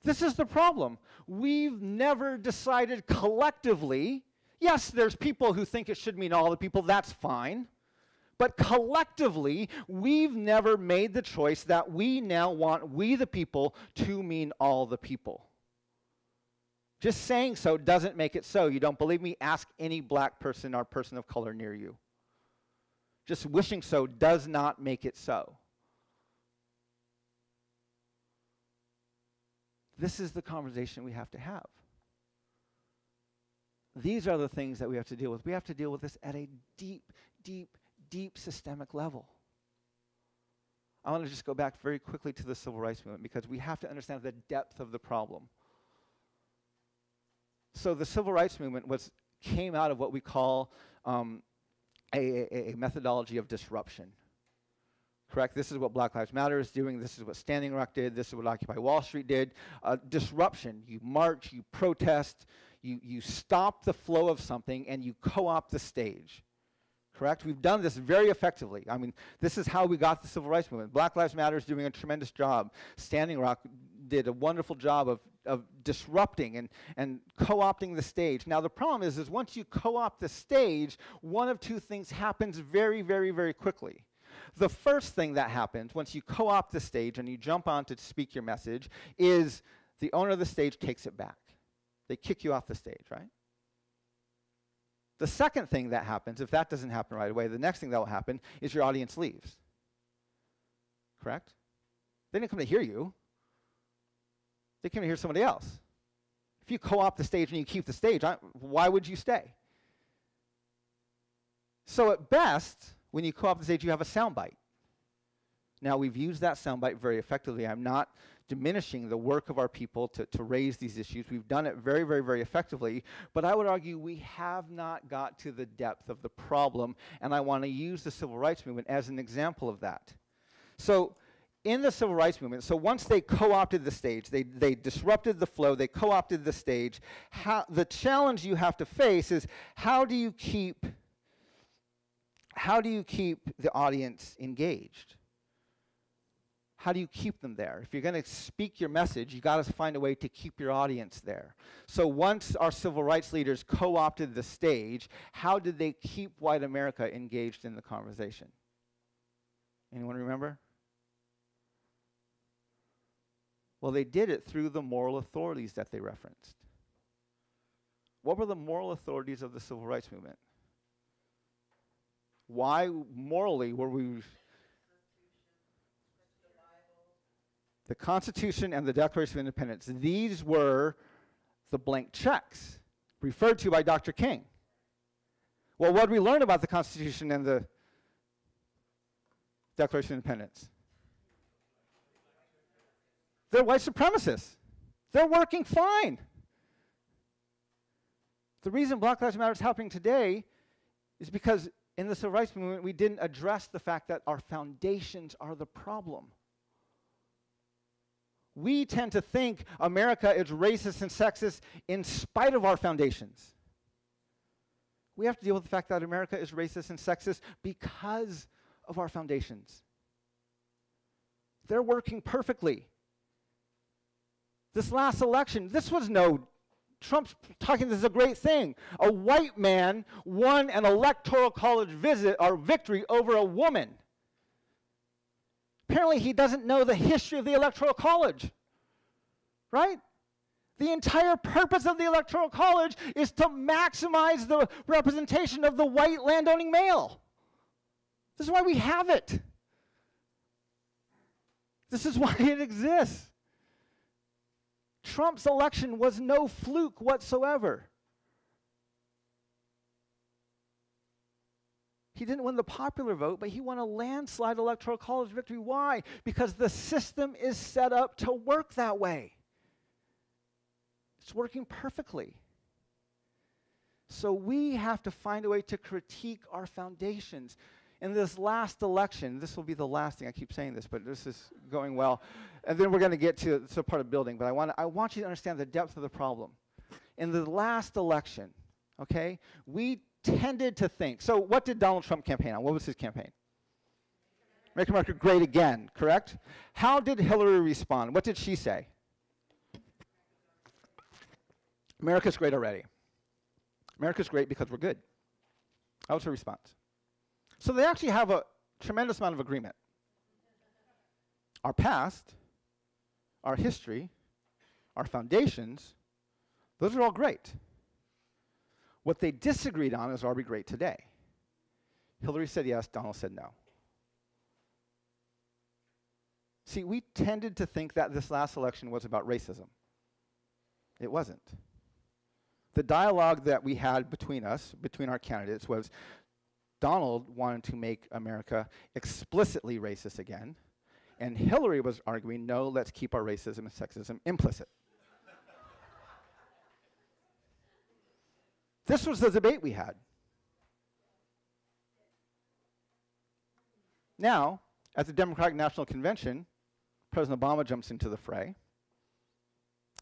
This is the problem. We've never decided collectively. Yes, there's people who think it should mean all the people, that's fine. But collectively, we've never made the choice that we now want we the people to mean all the people. Just saying so doesn't make it so. You don't believe me? Ask any black person or person of color near you. Just wishing so does not make it so. This is the conversation we have to have. These are the things that we have to deal with. We have to deal with this at a deep, deep, deep systemic level. I want to just go back very quickly to the civil rights movement because we have to understand the depth of the problem. So the civil rights movement was came out of what we call um, a, a, a methodology of disruption. Correct? This is what Black Lives Matter is doing. This is what Standing Rock did. This is what Occupy Wall Street did. Uh, disruption. You march, you protest, you, you stop the flow of something, and you co opt the stage. Correct? We've done this very effectively. I mean, this is how we got the civil rights movement. Black Lives Matter is doing a tremendous job. Standing Rock did a wonderful job of of disrupting and, and co-opting the stage. Now the problem is, is once you co-opt the stage, one of two things happens very, very, very quickly. The first thing that happens once you co-opt the stage and you jump on to speak your message is the owner of the stage takes it back. They kick you off the stage, right? The second thing that happens, if that doesn't happen right away, the next thing that will happen is your audience leaves. Correct? They didn't come to hear you. They came to hear somebody else. If you co-opt the stage and you keep the stage, why would you stay? So at best, when you co-opt the stage, you have a soundbite. Now we've used that soundbite very effectively. I'm not diminishing the work of our people to, to raise these issues. We've done it very, very, very effectively, but I would argue we have not got to the depth of the problem, and I want to use the civil rights movement as an example of that. So, in the civil rights movement, so once they co-opted the stage, they, they disrupted the flow, they co-opted the stage, how, the challenge you have to face is how do you keep how do you keep the audience engaged? how do you keep them there? If you're going to speak your message, you've got to find a way to keep your audience there. So once our civil rights leaders co-opted the stage, how did they keep white America engaged in the conversation? Anyone remember? Well, they did it through the moral authorities that they referenced. What were the moral authorities of the civil rights movement? Why morally were we the Constitution and the Declaration of Independence. These were the blank checks referred to by Dr. King. Well, what did we learn about the Constitution and the Declaration of Independence? They're white supremacists. They're working fine. The reason Black Lives Matter is happening today is because in the civil rights movement, we didn't address the fact that our foundations are the problem we tend to think America is racist and sexist in spite of our foundations. We have to deal with the fact that America is racist and sexist because of our foundations. They're working perfectly. This last election, this was no, Trump's talking this is a great thing. A white man won an electoral college visit or victory over a woman. Apparently, he doesn't know the history of the Electoral College, right? The entire purpose of the Electoral College is to maximize the representation of the white landowning male. This is why we have it. This is why it exists. Trump's election was no fluke whatsoever. He didn't win the popular vote, but he won a landslide electoral college victory. Why? Because the system is set up to work that way. It's working perfectly. So we have to find a way to critique our foundations. In this last election, this will be the last thing, I keep saying this, but this is going well. And then we're going to get to a part of building, but I want, I want you to understand the depth of the problem. In the last election, okay, we tended to think. So, what did Donald Trump campaign on? What was his campaign? Make America great again, correct? How did Hillary respond? What did she say? America's great already. America's great because we're good. That was her response. So they actually have a tremendous amount of agreement. Our past, our history, our foundations, those are all great. What they disagreed on is are we great today? Hillary said yes, Donald said no. See, we tended to think that this last election was about racism. It wasn't. The dialogue that we had between us, between our candidates, was Donald wanted to make America explicitly racist again, and Hillary was arguing, no, let's keep our racism and sexism implicit. This was the debate we had. Now, at the Democratic National Convention, President Obama jumps into the fray.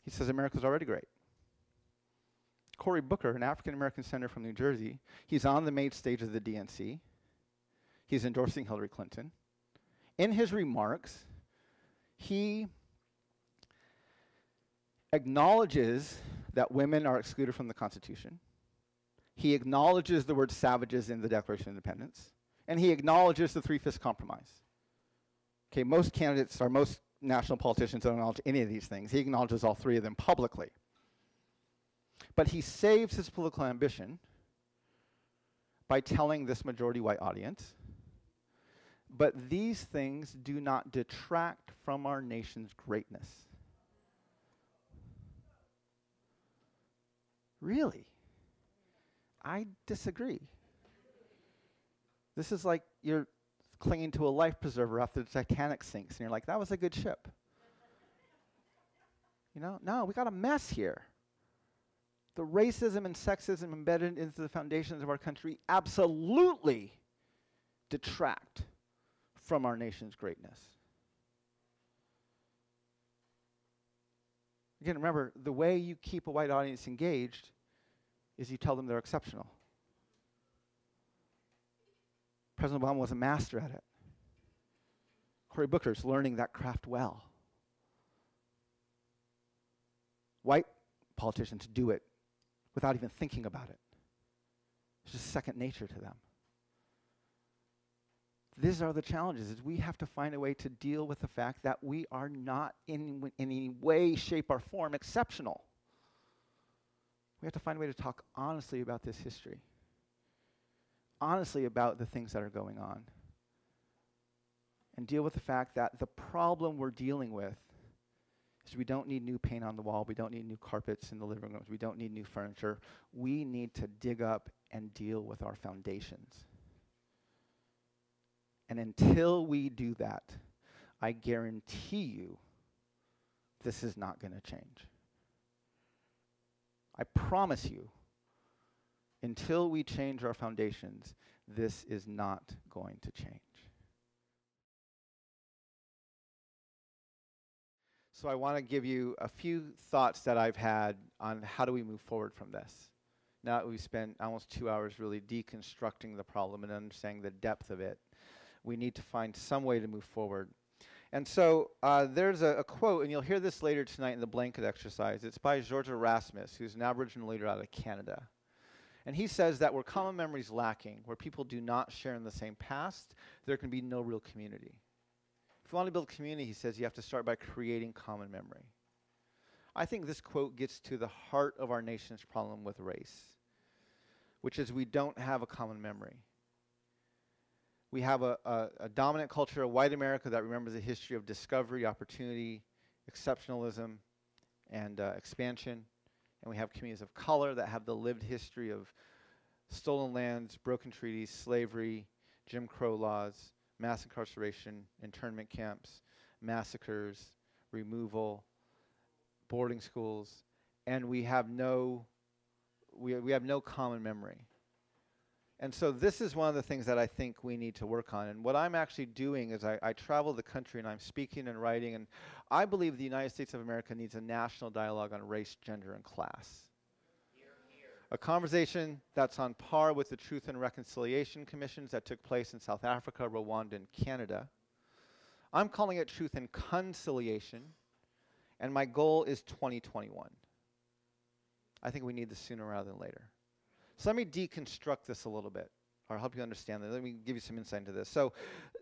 He says America's already great. Cory Booker, an African American senator from New Jersey, he's on the main stage of the DNC. He's endorsing Hillary Clinton. In his remarks, he acknowledges that women are excluded from the Constitution. He acknowledges the word savages in the Declaration of Independence. And he acknowledges the Three Fifths Compromise. Okay, most candidates or most national politicians don't acknowledge any of these things. He acknowledges all three of them publicly. But he saves his political ambition by telling this majority white audience, but these things do not detract from our nation's greatness. Really? I disagree. This is like you're clinging to a life preserver after the Titanic sinks, and you're like, that was a good ship. You know, no, we got a mess here. The racism and sexism embedded into the foundations of our country absolutely detract from our nation's greatness. Again, remember, the way you keep a white audience engaged is you tell them they're exceptional. President Obama was a master at it. Cory Booker's learning that craft well. White politicians do it without even thinking about it. It's just second nature to them. These are the challenges is we have to find a way to deal with the fact that we are not in, in any way, shape, or form exceptional. We have to find a way to talk honestly about this history honestly about the things that are going on and deal with the fact that the problem we're dealing with is we don't need new paint on the wall, we don't need new carpets in the living rooms, we don't need new furniture. We need to dig up and deal with our foundations. And until we do that, I guarantee you this is not going to change. I promise you until we change our foundations, this is not going to change. So I want to give you a few thoughts that I've had on how do we move forward from this. Now that we've spent almost two hours really deconstructing the problem and understanding the depth of it, we need to find some way to move forward. And so uh, there's a, a, quote, and you'll hear this later tonight in the blanket exercise. It's by George Erasmus, who's an Aboriginal leader out of Canada. And he says that where common memory is lacking, where people do not share in the same past, there can be no real community. If you want to build community, he says you have to start by creating common memory. I think this quote gets to the heart of our nation's problem with race, which is we don't have a common memory. We have a, a, a dominant culture, a white America that remembers a history of discovery, opportunity, exceptionalism, and uh, expansion. And we have communities of color that have the lived history of stolen lands, broken treaties, slavery, Jim Crow laws, mass incarceration, internment camps, massacres, removal, boarding schools, and we have no we, we have no common memory. And so this is one of the things that I think we need to work on. And what I'm actually doing is I, I, travel the country and I'm speaking and writing. And I believe the United States of America needs a national dialogue on race, gender, and class. A conversation that's on par with the Truth and Reconciliation Commissions that took place in South Africa, Rwanda, and Canada. I'm calling it Truth and Conciliation. And my goal is 2021. I think we need this sooner rather than later. So let me deconstruct this a little bit, or help you understand that. Let me give you some insight into this. So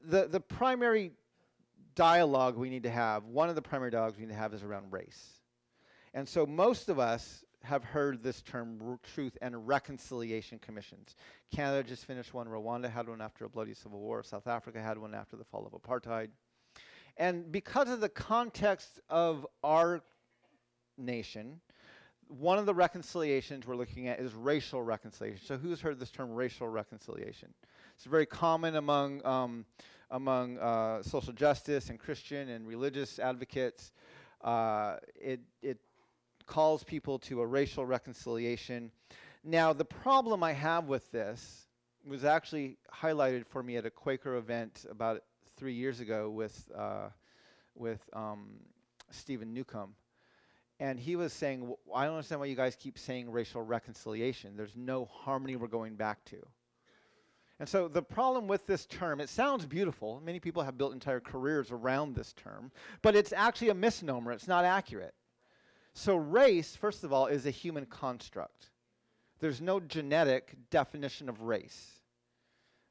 the, the primary dialogue we need to have, one of the primary dialogues we need to have is around race. And so most of us have heard this term truth and reconciliation commissions. Canada just finished one, Rwanda had one after a bloody civil war, South Africa had one after the fall of apartheid. And because of the context of our nation, one of the reconciliations we're looking at is racial reconciliation. So who's heard this term racial reconciliation? It's very common among, um, among uh, social justice and Christian and religious advocates. Uh, it, it calls people to a racial reconciliation. Now, the problem I have with this was actually highlighted for me at a Quaker event about three years ago with, uh, with um, Steven Newcomb. And he was saying, I don't understand why you guys keep saying racial reconciliation. There's no harmony we're going back to. And so the problem with this term, it sounds beautiful. Many people have built entire careers around this term, but it's actually a misnomer. It's not accurate. So, race, first of all, is a human construct. There's no genetic definition of race.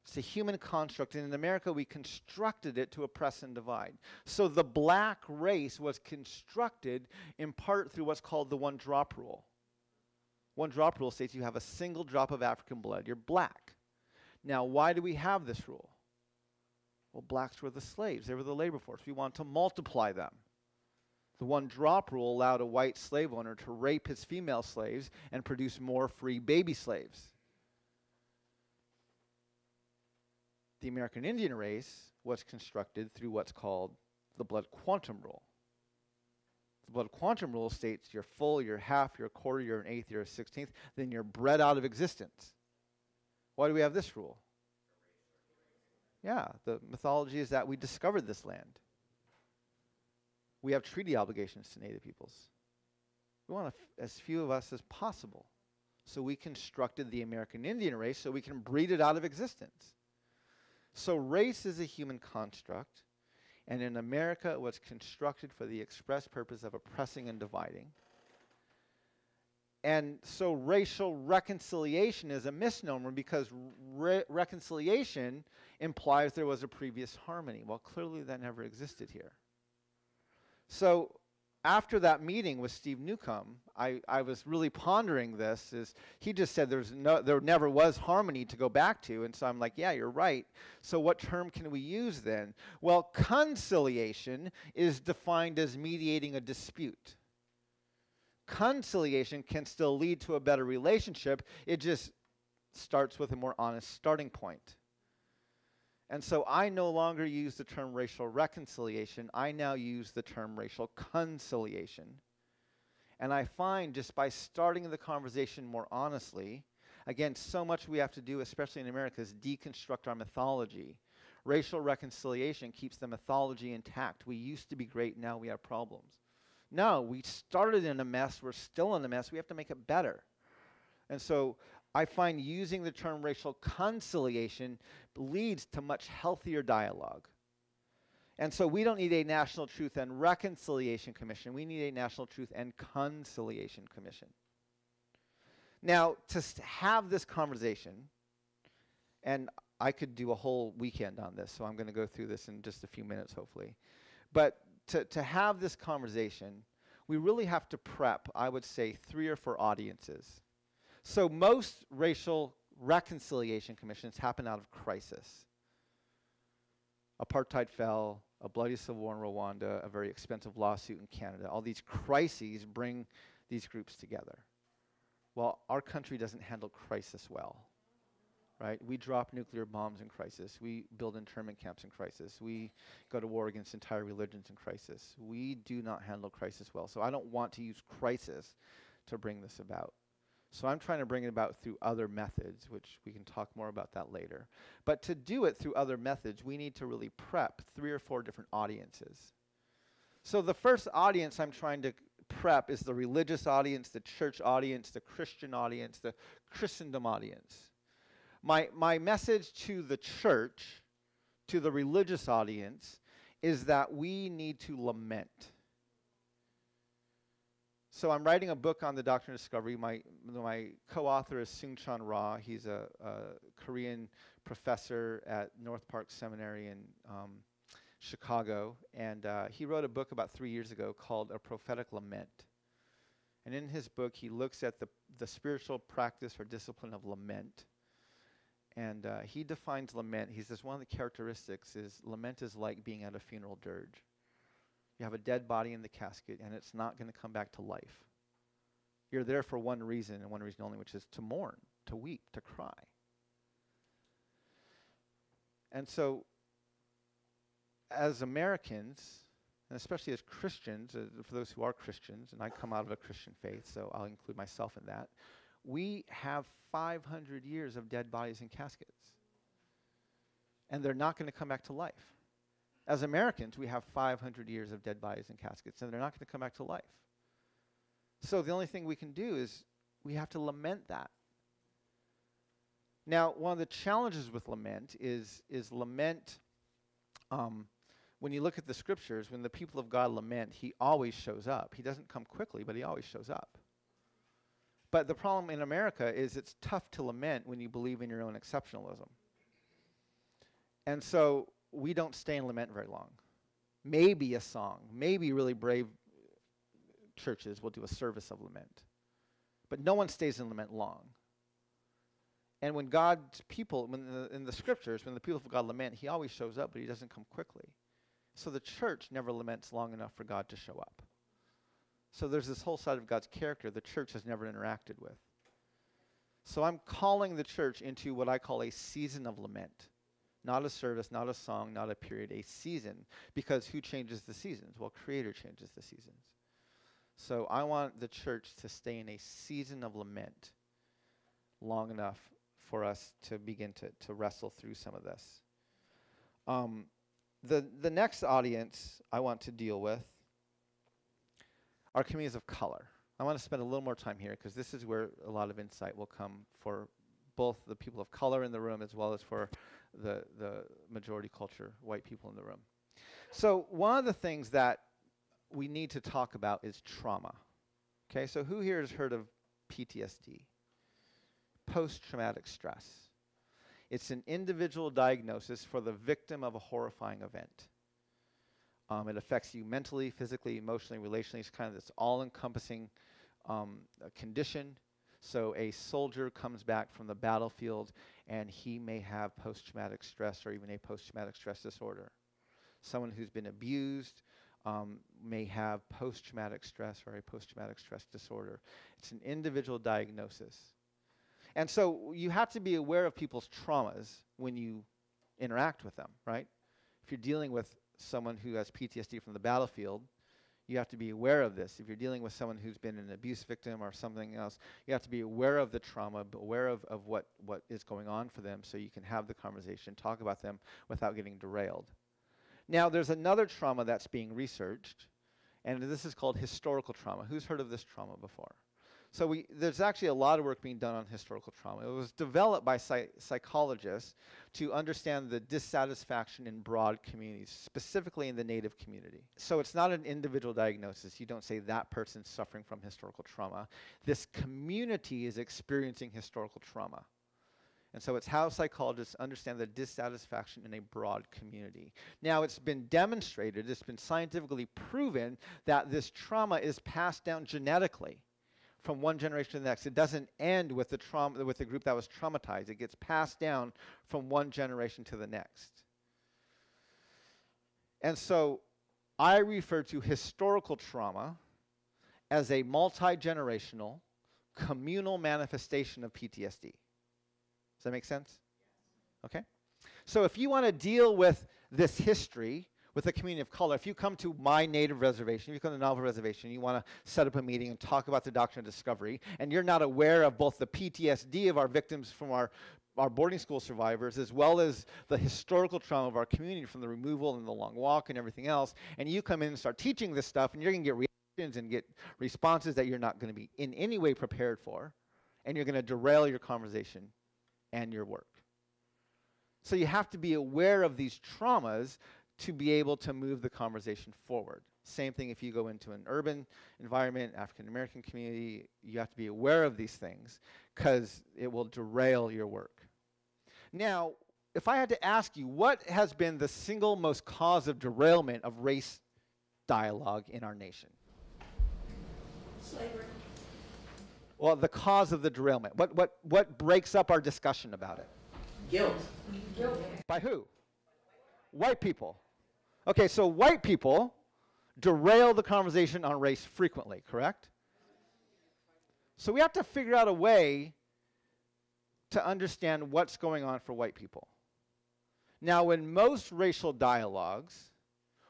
It's a human construct, and in America, we constructed it to oppress and divide. So, the black race was constructed in part through what's called the one drop rule. One drop rule states you have a single drop of African blood, you're black. Now, why do we have this rule? Well, blacks were the slaves, they were the labor force. We want to multiply them. The one drop rule allowed a white slave owner to rape his female slaves and produce more free baby slaves. The American Indian race was constructed through what's called the blood quantum rule. The blood quantum rule states you're full, you're half, you're a quarter, you're an eighth, you're a sixteenth, then you're bred out of existence. Why do we have this rule? Yeah, the mythology is that we discovered this land. We have treaty obligations to Native peoples. We want as few of us as possible. So we constructed the American Indian race so we can breed it out of existence. So race is a human construct, and in America it was constructed for the express purpose of oppressing and dividing. And so racial reconciliation is a misnomer because re- reconciliation implies there was a previous harmony. Well, clearly that never existed here. So after that meeting with Steve Newcomb, I, I was really pondering this. Is he just said there's no, there never was harmony to go back to, and so I'm like, yeah, you're right. So what term can we use then? Well, conciliation is defined as mediating a dispute. Conciliation can still lead to a better relationship. It just starts with a more honest starting point. And so I no longer use the term racial reconciliation. I now use the term racial conciliation. And I find just by starting the conversation more honestly, again, so much we have to do, especially in America, is deconstruct our mythology. Racial reconciliation keeps the mythology intact. We used to be great, now we have problems. No, we started in a mess, we're still in a mess, we have to make it better. And so I find using the term racial conciliation leads to much healthier dialogue. And so we don't need a National Truth and Reconciliation Commission. We need a National Truth and Conciliation Commission. Now, to have this conversation, and I could do a whole weekend on this, so I'm going to go through this in just a few minutes, hopefully. But to, to have this conversation, we really have to prep, I would say, three or four audiences. So most racial reconciliation commissions happen out of crisis. Apartheid fell, a bloody civil war in Rwanda, a very expensive lawsuit in Canada. All these crises bring these groups together. Well, our country doesn't handle crisis well, right? We drop nuclear bombs in crisis. We build internment camps in crisis. We go to war against entire religions in crisis. We do not handle crisis well. So I don't want to use crisis to bring this about. So I'm trying to bring it about through other methods, which we can talk more about that later. But to do it through other methods, we need to really prep three or four different audiences. So the first audience I'm trying to prep is the religious audience, the church audience, the Christian audience, the Christendom audience. My, my message to the church, to the religious audience, is that we need to lament. So I'm writing a book on the doctrine of discovery. My, my co-author is Soong-Chan Rah. He's a, a, Korean professor at North Park Seminary in um, Chicago. And uh, he wrote a book about three years ago called A Prophetic Lament. And in his book, he looks at the, the spiritual practice or discipline of lament. And uh, he defines lament. He says one of the characteristics is lament is like being at a funeral dirge. You have a dead body in the casket, and it's not going to come back to life. You're there for one reason, and one reason only, which is to mourn, to weep, to cry. And so, as Americans, and especially as Christians, uh, for those who are Christians, and I come out of a Christian faith, so I'll include myself in that, we have 500 years of dead bodies in caskets. And they're not going to come back to life. As Americans, we have 500 years of dead bodies in caskets, and they're not going to come back to life. So the only thing we can do is we have to lament that. Now, one of the challenges with lament is, is lament um, when you look at the scriptures, when the people of God lament, he always shows up. He doesn't come quickly, but he always shows up. But the problem in America is it's tough to lament when you believe in your own exceptionalism. And so we don't stay in lament very long. Maybe a song, maybe really brave churches will do a service of lament. But no one stays in lament long. And when God's people, when the, in the scriptures, when the people of God lament, he always shows up, but he doesn't come quickly. So the church never laments long enough for God to show up. So there's this whole side of God's character the church has never interacted with. So I'm calling the church into what I call a season of lament. Not a service, not a song, not a period, a season. Because who changes the seasons? Well, Creator changes the seasons. So I want the church to stay in a season of lament long enough for us to begin to, to wrestle through some of this. Um, the, the next audience I want to deal with are communities of color. I want to spend a little more time here because this is where a lot of insight will come for both the people of color in the room as well as for the, the majority culture, white people in the room. So, one of the things that we need to talk about is trauma. Okay, so who here has heard of PTSD? Post traumatic stress. It's an individual diagnosis for the victim of a horrifying event. Um, it affects you mentally, physically, emotionally, relationally. It's kind of this all encompassing um, condition. So a soldier comes back from the battlefield and he may have post traumatic stress or even a post traumatic stress disorder. Someone who's been abused um, may have post traumatic stress or a post traumatic stress disorder. It's an individual diagnosis. And so you have to be aware of people's traumas when you interact with them, right? If you're dealing with someone who has PTSD from the battlefield, you have to be aware of this. If you're dealing with someone who's been an abuse victim or something else, you have to be aware of the trauma, aware of, of what, what is going on for them so you can have the conversation, talk about them without getting derailed. Now, there's another trauma that's being researched, and this is called historical trauma. Who's heard of this trauma before? So we, there's actually a lot of work being done on historical trauma. It was developed by psych psychologists to understand the dissatisfaction in broad communities, specifically in the Native community. So it's not an individual diagnosis. You don't say that person's suffering from historical trauma. This community is experiencing historical trauma. And so it's how psychologists understand the dissatisfaction in a broad community. Now, it's been demonstrated, it's been scientifically proven that this trauma is passed down genetically from one generation to the next. It doesn't end with the trauma with the group that was traumatized. It gets passed down from one generation to the next. And so I refer to historical trauma as a multi-generational communal manifestation of PTSD. Does that make sense? Okay? So if you want to deal with this history with a community of color. If you come to my native reservation, if you come to Navajo Reservation, you want to set up a meeting and talk about the doctrine of discovery, and you're not aware of both the PTSD of our victims from our our boarding school survivors, as well as the historical trauma of our community from the removal and the long walk and everything else, and you come in and start teaching this stuff, and you're going to get reactions and get responses that you're not going to be in any way prepared for, and you're going to derail your conversation and your work. So you have to be aware of these traumas to be able to move the conversation forward. Same thing if you go into an urban environment, African American community, you have to be aware of these things because it will derail your work. Now, if I had to ask you, what has been the single most cause of derailment of race dialogue in our nation? Slavery. Well, the cause of the derailment. What, what, what breaks up our discussion about it? Guilt. Guilt. By who? White people. Okay, so white people derail the conversation on race frequently, correct? So we have to figure out a way to understand what's going on for white people. Now, in most racial dialogues,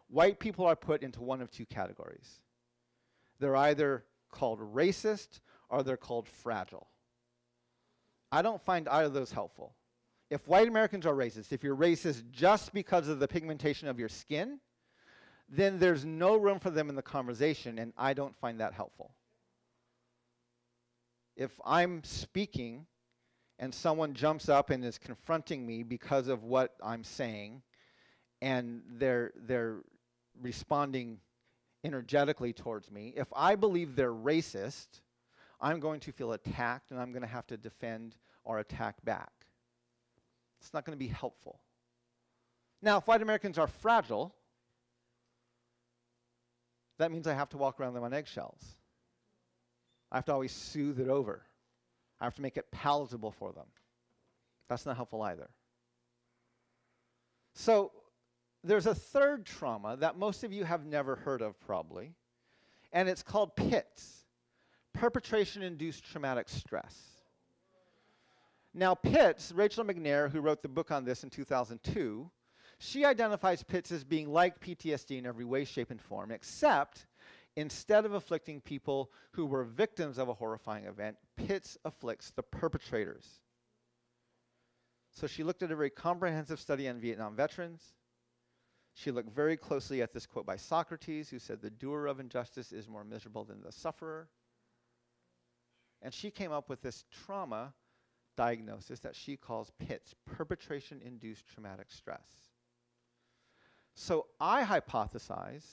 white people are put into one of two categories. They're either called racist or they're called fragile. I don't find either of those helpful if white Americans are racist, if you're racist just because of the pigmentation of your skin, then there's no room for them in the conversation, and I don't find that helpful. If I'm speaking and someone jumps up and is confronting me because of what I'm saying, and they're they're responding energetically towards me. If I believe they're racist, I'm going to feel attacked and I'm going to have to defend or attack back. It's not going to be helpful. Now, if white Americans are fragile, that means I have to walk around them on eggshells. I have to always soothe it over. I have to make it palatable for them. That's not helpful either. So, there's a third trauma that most of you have never heard of, probably, and it's called PITS perpetration induced traumatic stress. Now, PITS, Rachel MacNair, who wrote the book on this in 2002, she identifies PITS as being like PTSD in every way, shape, and form, except instead of afflicting people who were victims of a horrifying event, PITS afflicts the perpetrators. So she looked at a very comprehensive study on Vietnam veterans. She looked very closely at this quote by Socrates, who said, The doer of injustice is more miserable than the sufferer. And she came up with this trauma diagnosis that she calls PITS, perpetration induced traumatic stress. So I hypothesize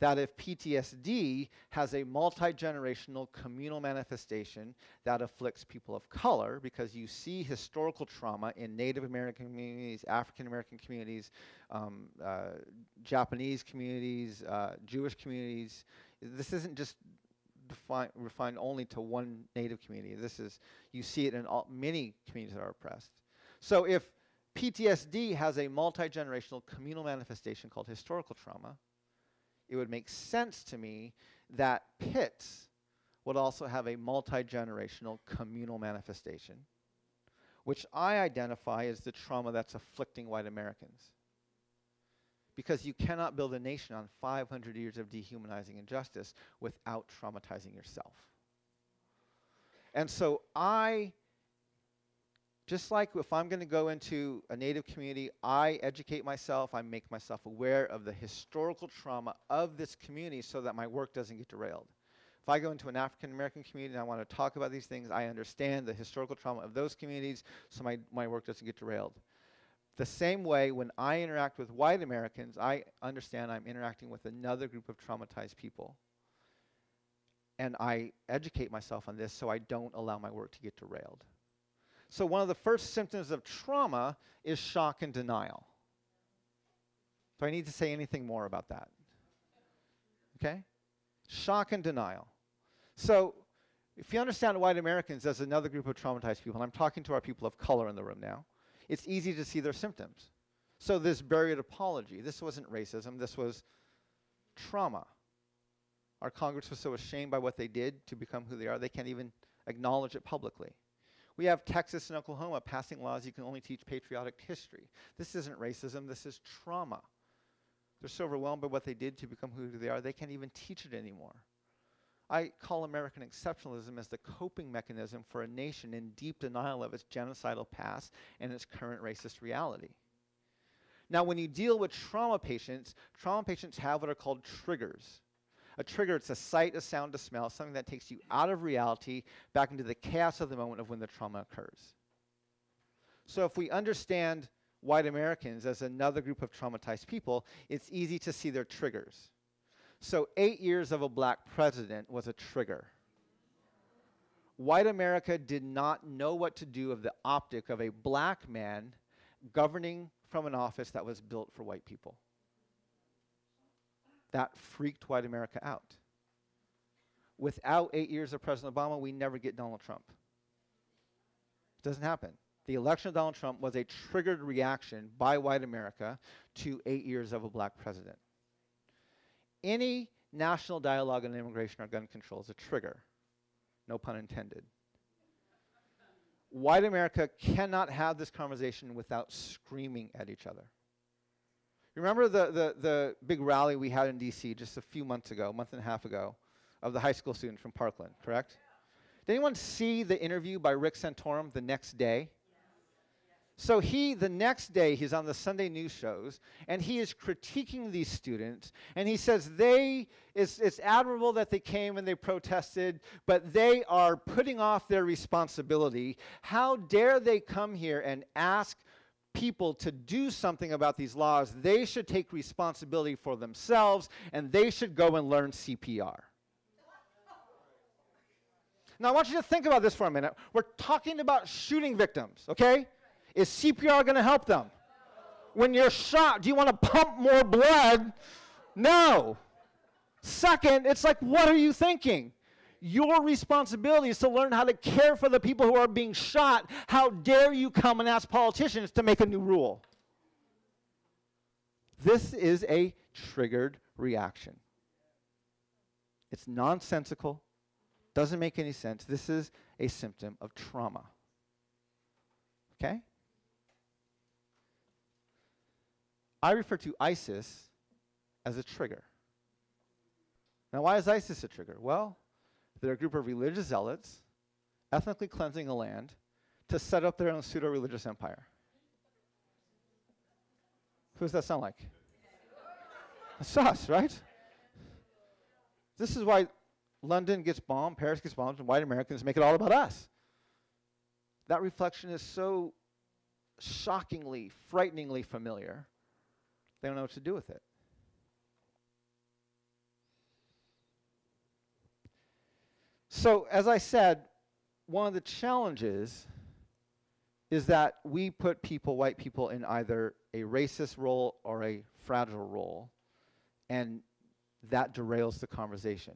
that if PTSD has a multi generational communal manifestation that afflicts people of color, because you see historical trauma in Native American communities, African American communities, um, uh, Japanese communities, uh, Jewish communities, this isn't just defined, refined only to one Native community. This is, you see it in all, many communities that are oppressed. So if PTSD has a multi generational communal manifestation called historical trauma, it would make sense to me that PITS would also have a multi generational communal manifestation, which I identify as the trauma that's afflicting white Americans. Because you cannot build a nation on 500 years of dehumanizing injustice without traumatizing yourself. And so I just like if I'm going to go into a native community, I educate myself, I make myself aware of the historical trauma of this community so that my work doesn't get derailed. If I go into an African American community and I want to talk about these things, I understand the historical trauma of those communities so my, my work doesn't get derailed. The same way, when I interact with white Americans, I understand I'm interacting with another group of traumatized people. And I educate myself on this so I don't allow my work to get derailed. So, one of the first symptoms of trauma is shock and denial. Do I need to say anything more about that? Okay? Shock and denial. So, if you understand white Americans as another group of traumatized people, and I'm talking to our people of color in the room now, it's easy to see their symptoms. So, this buried apology, this wasn't racism, this was trauma. Our Congress was so ashamed by what they did to become who they are, they can't even acknowledge it publicly. We have Texas and Oklahoma passing laws you can only teach patriotic history. This isn't racism, this is trauma. They're so overwhelmed by what they did to become who they are, they can't even teach it anymore. I call American exceptionalism as the coping mechanism for a nation in deep denial of its genocidal past and its current racist reality. Now, when you deal with trauma patients, trauma patients have what are called triggers. A trigger, it's a sight, a sound, a smell, something that takes you out of reality back into the chaos of the moment of when the trauma occurs. So if we understand white Americans as another group of traumatized people, it's easy to see their triggers. So eight years of a black president was a trigger. White America did not know what to do of the optic of a black man governing from an office that was built for white people that freaked white America out. Without eight years of President Obama, we never get Donald Trump. It doesn't happen. The election of Donald Trump was a triggered reaction by white America to eight years of a black president. Any national dialogue on immigration or gun control is a trigger, no pun intended. White America cannot have this conversation without screaming at each other. Remember the, the, the big rally we had in DC just a few months ago, a month and a half ago, of the high school students from Parkland, correct? Did anyone see the interview by Rick Santorum the next day? So he, the next day, he's on the Sunday news shows, and he is critiquing these students, and he says they, it's, it's admirable that they came and they protested, but they are putting off their responsibility. How dare they come here and ask people to do something about these laws, they should take responsibility for themselves and they should go and learn CPR. Now, I want you to think about this for a minute. We're talking about shooting victims, okay? Is CPR going to help them? When you're shot, do you want to pump more blood? No. Second, it's like, what are you thinking? Your responsibility is to learn how to care for the people who are being shot. How dare you come and ask politicians to make a new rule? This is a triggered reaction. It's nonsensical, doesn't make any sense. This is a symptom of trauma. Okay? I refer to ISIS as a trigger. Now, why is ISIS a trigger? Well, they're a group of religious zealots ethnically cleansing a land to set up their own pseudo religious empire. Who does that sound like? It's us, right? This is why London gets bombed, Paris gets bombed, and white Americans make it all about us. That reflection is so shockingly, frighteningly familiar, they don't know what to do with it. So, as I said, one of the challenges is that we put people, white people, in either a racist role or a fragile role, and that derails the conversation.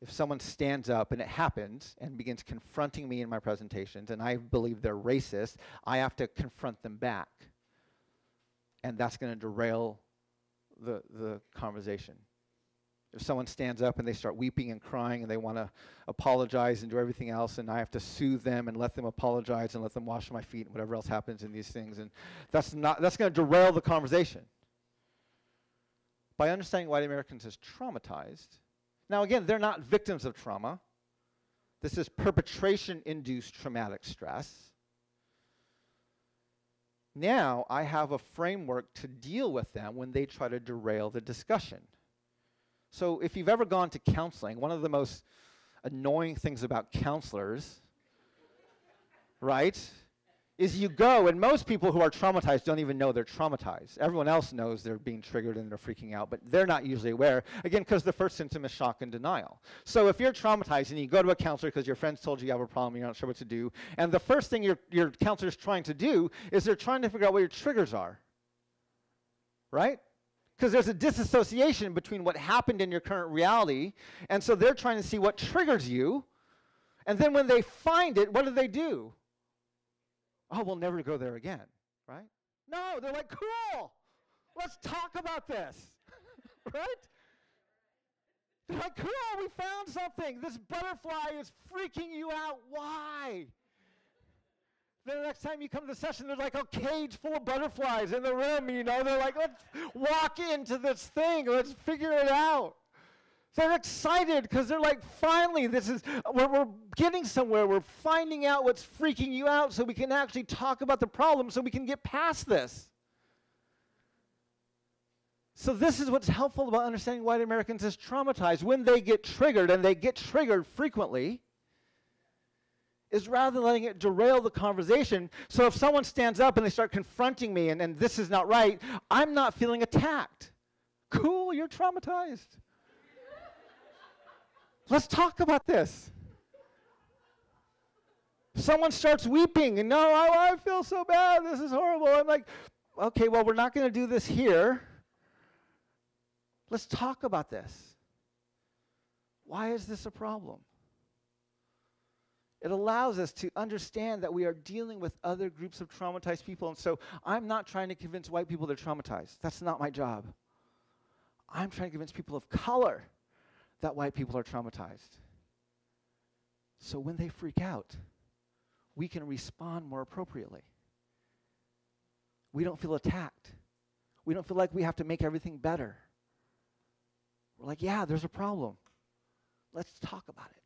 If someone stands up and it happens and begins confronting me in my presentations, and I believe they're racist, I have to confront them back. And that's going to derail the, the conversation. If someone stands up and they start weeping and crying and they want to apologize and do everything else, and I have to soothe them and let them apologize and let them wash my feet and whatever else happens in these things, and that's not that's going to derail the conversation. By understanding white Americans is traumatized, now again, they're not victims of trauma. This is perpetration-induced traumatic stress. Now I have a framework to deal with them when they try to derail the discussion. So if you've ever gone to counseling, one of the most annoying things about counselors, right, is you go, and most people who are traumatized don't even know they're traumatized. Everyone else knows they're being triggered and they're freaking out, but they're not usually aware, again, because the first symptom is shock and denial. So if you're traumatized and you go to a counselor because your friends told you you have a problem, you're not sure what to do, and the first thing your, your counselor is trying to do is they're trying to figure out what your triggers are, right? because there's a disassociation between what happened in your current reality. And so they're trying to see what triggers you. And then when they find it, what do they do? Oh, we'll never go there again, right? No, they're like, cool, let's talk about this, right? They're like, cool, we found something. This butterfly is freaking you out. Why? Then the next time you come to the session, there's like a cage full of butterflies in the room, you know. They're like, let's walk into this thing, let's figure it out. They're excited because they're like, finally, this is, we're, we're getting somewhere. We're finding out what's freaking you out so we can actually talk about the problem so we can get past this. So, this is what's helpful about understanding white Americans is traumatized. When they get triggered, and they get triggered frequently, is rather than letting it derail the conversation. So if someone stands up and they start confronting me and, and this is not right, I'm not feeling attacked. Cool, you're traumatized. Let's talk about this. Someone starts weeping and no, I, I feel so bad. This is horrible. I'm like, okay, well, we're not going to do this here. Let's talk about this. Why is this a problem? It allows us to understand that we are dealing with other groups of traumatized people. And so I'm not trying to convince white people they're traumatized. That's not my job. I'm trying to convince people of color that white people are traumatized. So when they freak out, we can respond more appropriately. We don't feel attacked. We don't feel like we have to make everything better. We're like, yeah, there's a problem. Let's talk about it.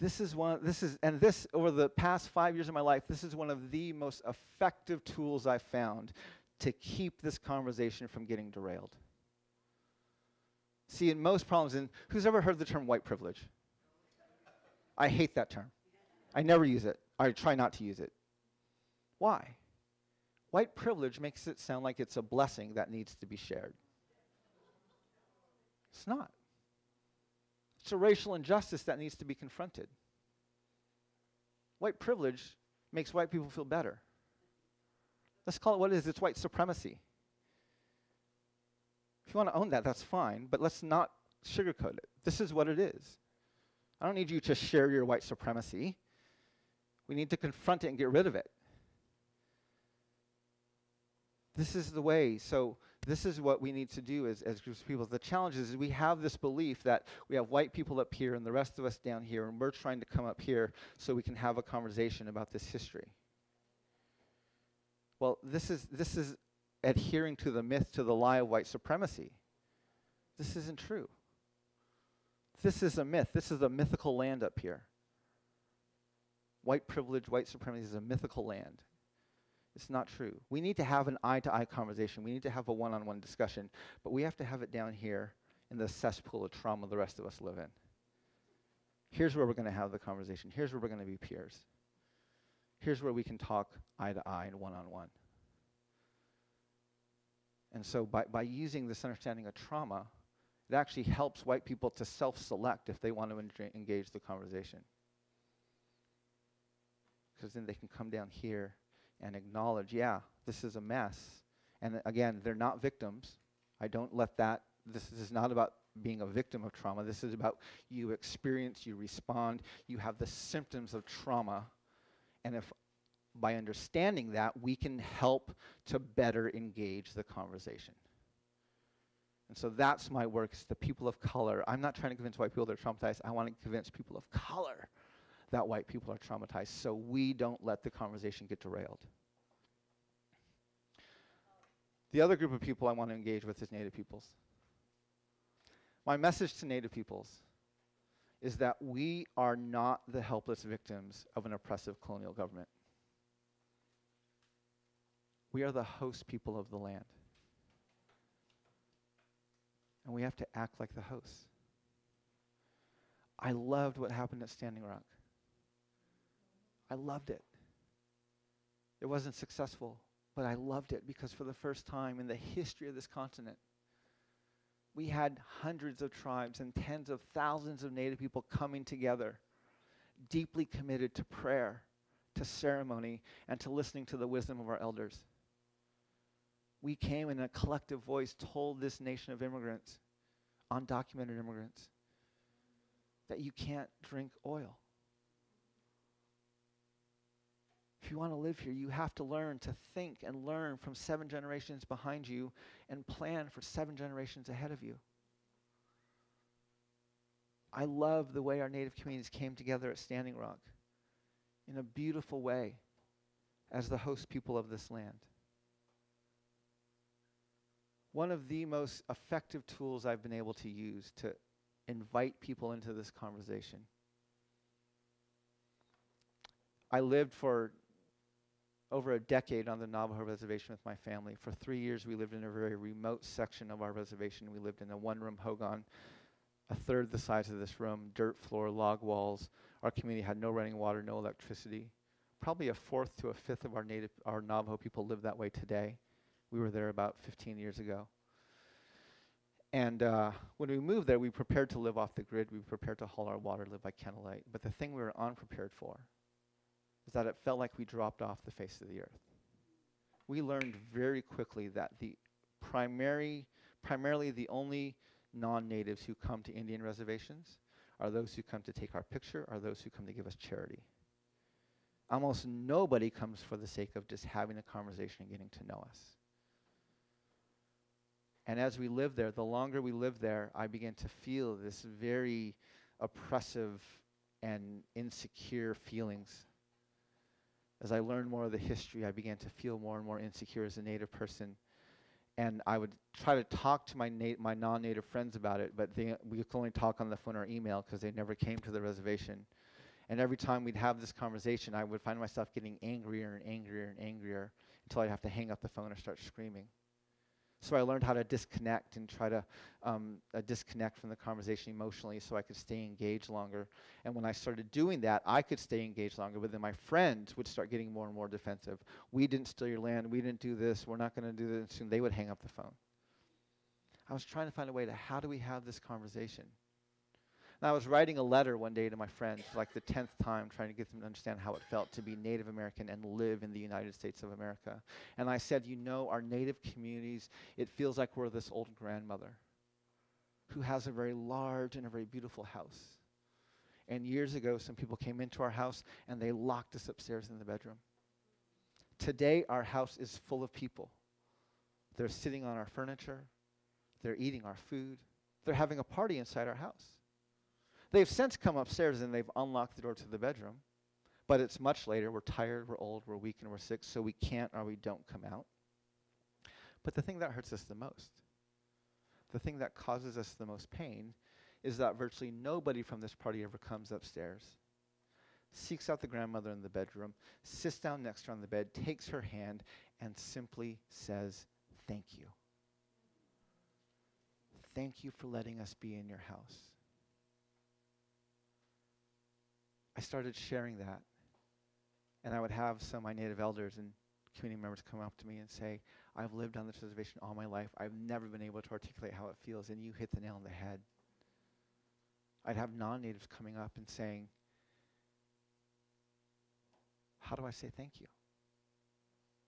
This is one, this is, and this, over the past five years of my life, this is one of the most effective tools I've found to keep this conversation from getting derailed. See, in most problems, and who's ever heard the term white privilege? I hate that term. I never use it. I try not to use it. Why? White privilege makes it sound like it's a blessing that needs to be shared. It's not. It's a racial injustice that needs to be confronted. White privilege makes white people feel better. Let's call it what it is it's white supremacy. If you want to own that, that's fine, but let's not sugarcoat it. This is what it is. I don't need you to share your white supremacy. We need to confront it and get rid of it. This is the way. So this is what we need to do as, as groups of people. The challenge is is we have this belief that we have white people up here and the rest of us down here, and we're trying to come up here so we can have a conversation about this history. Well, this is, this is adhering to the myth, to the lie of white supremacy. This isn't true. This is a myth. This is a mythical land up here. White privilege, white supremacy is a mythical land. It's not true. We need to have an eye to eye conversation. We need to have a one on one discussion, but we have to have it down here in the cesspool of trauma the rest of us live in. Here's where we're going to have the conversation. Here's where we're going to be peers. Here's where we can talk eye to eye and one on one. And so, by, by using this understanding of trauma, it actually helps white people to self select if they want to en- engage the conversation. Because then they can come down here and acknowledge, yeah, this is a mess. And again, they're not victims. I don't let that, this is not about being a victim of trauma. This is about you experience, you respond, you have the symptoms of trauma. And if by understanding that, we can help to better engage the conversation. And so that's my work, is the people of color. I'm not trying to convince white people they're traumatized. I want to convince people of color that white people are traumatized so we don't let the conversation get derailed. The other group of people I want to engage with is Native peoples. My message to Native peoples is that we are not the helpless victims of an oppressive colonial government. We are the host people of the land. And we have to act like the hosts. I loved what happened at Standing Rock. I loved it. It wasn't successful, but I loved it because for the first time in the history of this continent, we had hundreds of tribes and tens of thousands of Native people coming together, deeply committed to prayer, to ceremony, and to listening to the wisdom of our elders. We came in a collective voice, told this nation of immigrants, undocumented immigrants, that you can't drink oil. If you want to live here, you have to learn to think and learn from seven generations behind you and plan for seven generations ahead of you. I love the way our Native communities came together at Standing Rock in a beautiful way as the host people of this land. One of the most effective tools I've been able to use to invite people into this conversation. I lived for over a decade on the Navajo reservation with my family. For three years, we lived in a very remote section of our reservation. We lived in a one room hogan, a third the size of this room, dirt floor, log walls. Our community had no running water, no electricity. Probably a fourth to a fifth of our native, our Navajo people live that way today. We were there about 15 years ago. And uh, when we moved there, we prepared to live off the grid. We prepared to haul our water, live by candlelight. But the thing we were unprepared for is that it felt like we dropped off the face of the earth. We learned very quickly that the primary, primarily the only non-natives who come to Indian reservations are those who come to take our picture, are those who come to give us charity. Almost nobody comes for the sake of just having a conversation and getting to know us. And as we lived there, the longer we lived there, I began to feel this very oppressive and insecure feelings. As I learned more of the history, I began to feel more and more insecure as a Native person. And I would try to talk to my, nat- my non Native friends about it, but they, we could only talk on the phone or email because they never came to the reservation. And every time we'd have this conversation, I would find myself getting angrier and angrier and angrier until I'd have to hang up the phone or start screaming. So I learned how to disconnect and try to um, uh, disconnect from the conversation emotionally so I could stay engaged longer. And when I started doing that, I could stay engaged longer, but then my friends would start getting more and more defensive. We didn't steal your land. We didn't do this. We're not going to do this. Soon they would hang up the phone. I was trying to find a way to how do we have this conversation? And I was writing a letter one day to my friends, like the 10th time, trying to get them to understand how it felt to be Native American and live in the United States of America. And I said, you know, our Native communities, it feels like we're this old grandmother who has a very large and a very beautiful house. And years ago, some people came into our house and they locked us upstairs in the bedroom. Today, our house is full of people. They're sitting on our furniture, they're eating our food, they're having a party inside our house. They've since come upstairs and they've unlocked the door to the bedroom, but it's much later. We're tired, we're old, we're weak, and we're sick, so we can't or we don't come out. But the thing that hurts us the most, the thing that causes us the most pain, is that virtually nobody from this party ever comes upstairs, seeks out the grandmother in the bedroom, sits down next to her on the bed, takes her hand, and simply says, Thank you. Thank you for letting us be in your house. I started sharing that. And I would have some of my native elders and community members come up to me and say, I've lived on this reservation all my life. I've never been able to articulate how it feels, and you hit the nail on the head. I'd have non natives coming up and saying, How do I say thank you?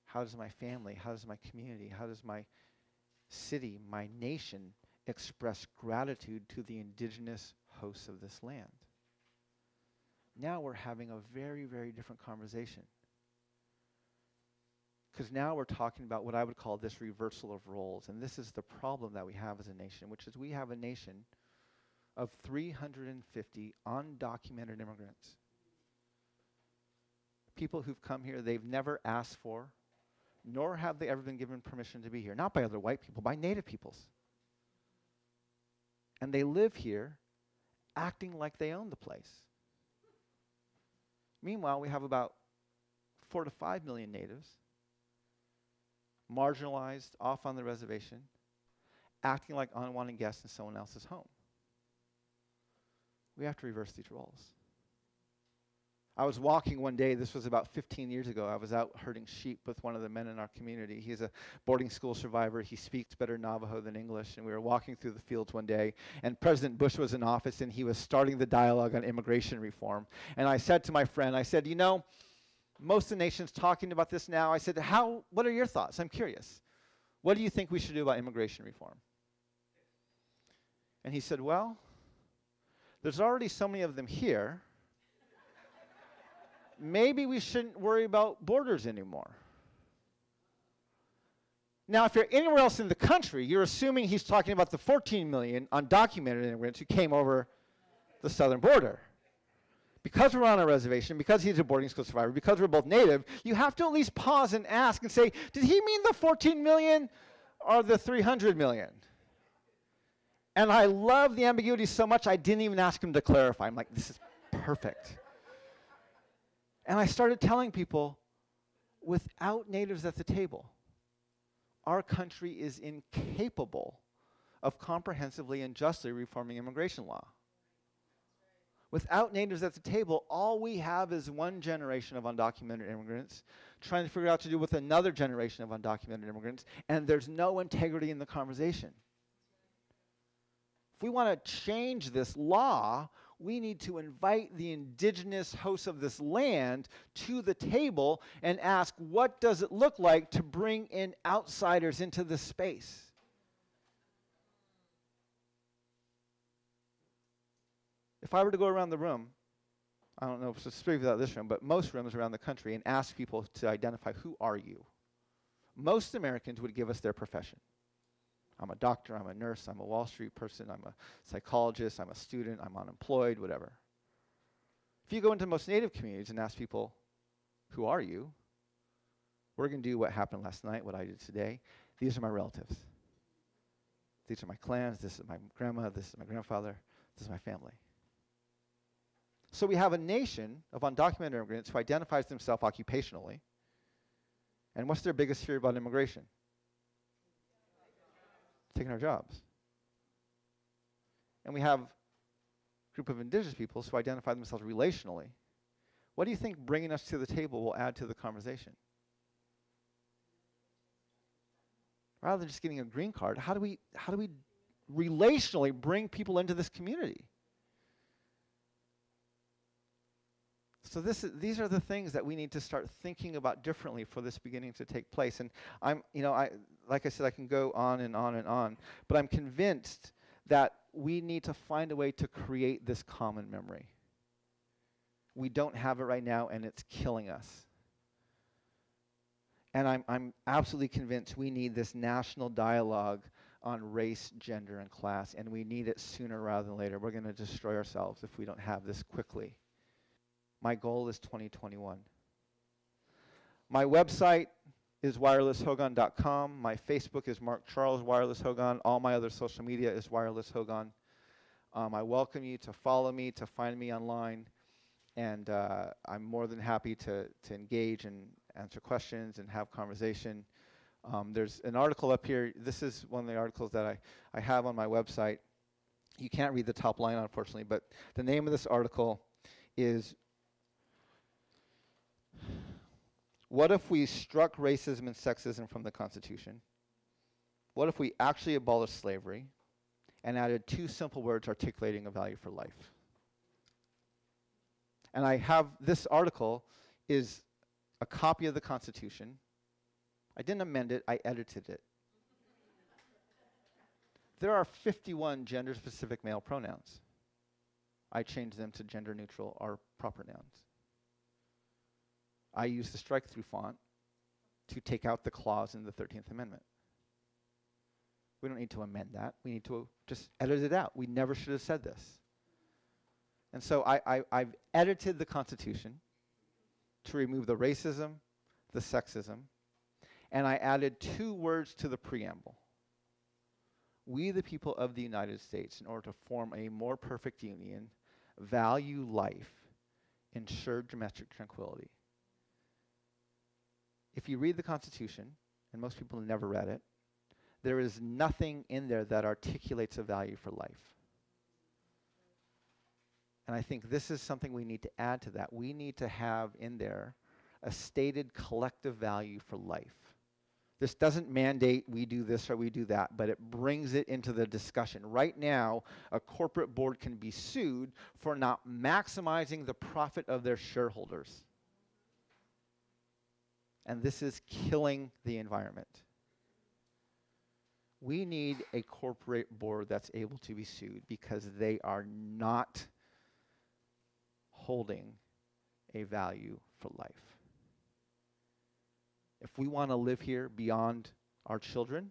How does my family, how does my community, how does my city, my nation express gratitude to the indigenous hosts of this land? Now we're having a very, very different conversation. Because now we're talking about what I would call this reversal of roles. And this is the problem that we have as a nation, which is we have a nation of 350 undocumented immigrants. People who've come here they've never asked for, nor have they ever been given permission to be here. Not by other white people, by native peoples. And they live here acting like they own the place. Meanwhile, we have about four to five million natives marginalized off on the reservation, acting like unwanted guests in someone else's home. We have to reverse these roles. I was walking one day, this was about 15 years ago. I was out herding sheep with one of the men in our community. He's a boarding school survivor. He speaks better Navajo than English. And we were walking through the fields one day, and President Bush was in office, and he was starting the dialogue on immigration reform. And I said to my friend, I said, You know, most of the nation's talking about this now. I said, How, what are your thoughts? I'm curious. What do you think we should do about immigration reform? And he said, Well, there's already so many of them here maybe we shouldn't worry about borders anymore. Now, if you're anywhere else in the country, you're assuming he's talking about the 14 million undocumented immigrants who came over the southern border. Because we're on a reservation, because he's a boarding school survivor, because we're both native, you have to at least pause and ask and say, did he mean the 14 million or the 300 million? And I love the ambiguity so much, I didn't even ask him to clarify. I'm like, this is perfect. And I started telling people without natives at the table, our country is incapable of comprehensively and justly reforming immigration law. Without natives at the table, all we have is one generation of undocumented immigrants trying to figure out to do with another generation of undocumented immigrants, and there's no integrity in the conversation. If we want to change this law, we need to invite the indigenous hosts of this land to the table and ask, what does it look like to bring in outsiders into this space? If I were to go around the room, I don't know specifically about this room, but most rooms around the country and ask people to identify who are you, most Americans would give us their profession. I'm a doctor, I'm a nurse, I'm a Wall Street person, I'm a psychologist, I'm a student, I'm unemployed, whatever. If you go into most native communities and ask people, who are you? We're going to do what happened last night, what I did today. These are my relatives. These are my clans. This is my grandma. This is my grandfather. This is my family. So we have a nation of undocumented immigrants who identifies themselves occupationally. And what's their biggest fear about immigration? Taking our jobs. And we have a group of indigenous peoples who identify themselves relationally. What do you think bringing us to the table will add to the conversation? Rather than just getting a green card, how do we how do we relationally bring people into this community? So this is, these are the things that we need to start thinking about differently for this beginning to take place. And I'm, you know, I like I said, I can go on and on and on, but I'm convinced that we need to find a way to create this common memory. We don't have it right now, and it's killing us. And I'm, I'm absolutely convinced we need this national dialogue on race, gender, and class, and we need it sooner rather than later. We're going to destroy ourselves if we don't have this quickly. My goal is 2021. My website is wirelesshogan.com. My Facebook is Mark Charles Wireless Hogan. All my other social media is Wireless Hogan. Um, I welcome you to follow me, to find me online, and uh, I'm more than happy to, to engage and answer questions and have conversation. Um, there's an article up here. This is one of the articles that I, I have on my website. You can't read the top line, unfortunately, but the name of this article is What if we struck racism and sexism from the Constitution? What if we actually abolished slavery and added two simple words articulating a value for life? And I have this article is a copy of the Constitution. I didn't amend it, I edited it. There are 51 gender specific male pronouns. I changed them to gender neutral or proper nouns. I use the strike through font to take out the clause in the 13th Amendment. We don't need to amend that. We need to just edit it out. We never should have said this. And so I, have edited the Constitution to remove the racism, the sexism, and I added two words to the preamble. We, the people of the United States, in order to form a more perfect union, value life, ensure domestic tranquility if you read the Constitution, and most people never read it, there is nothing in there that articulates a value for life. And I think this is something we need to add to that. We need to have in there a stated collective value for life. This doesn't mandate we do this or we do that, but it brings it into the discussion. Right now, a corporate board can be sued for not maximizing the profit of their shareholders and this is killing the environment. We need a corporate board that's able to be sued because they are not holding a value for life. If we want to live here beyond our children,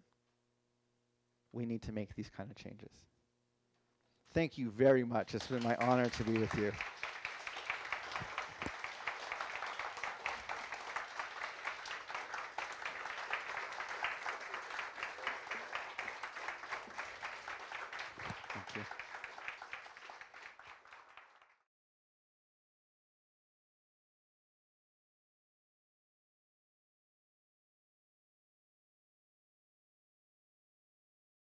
we need to make these kind of changes. Thank you very much. It's been my honor to be with you.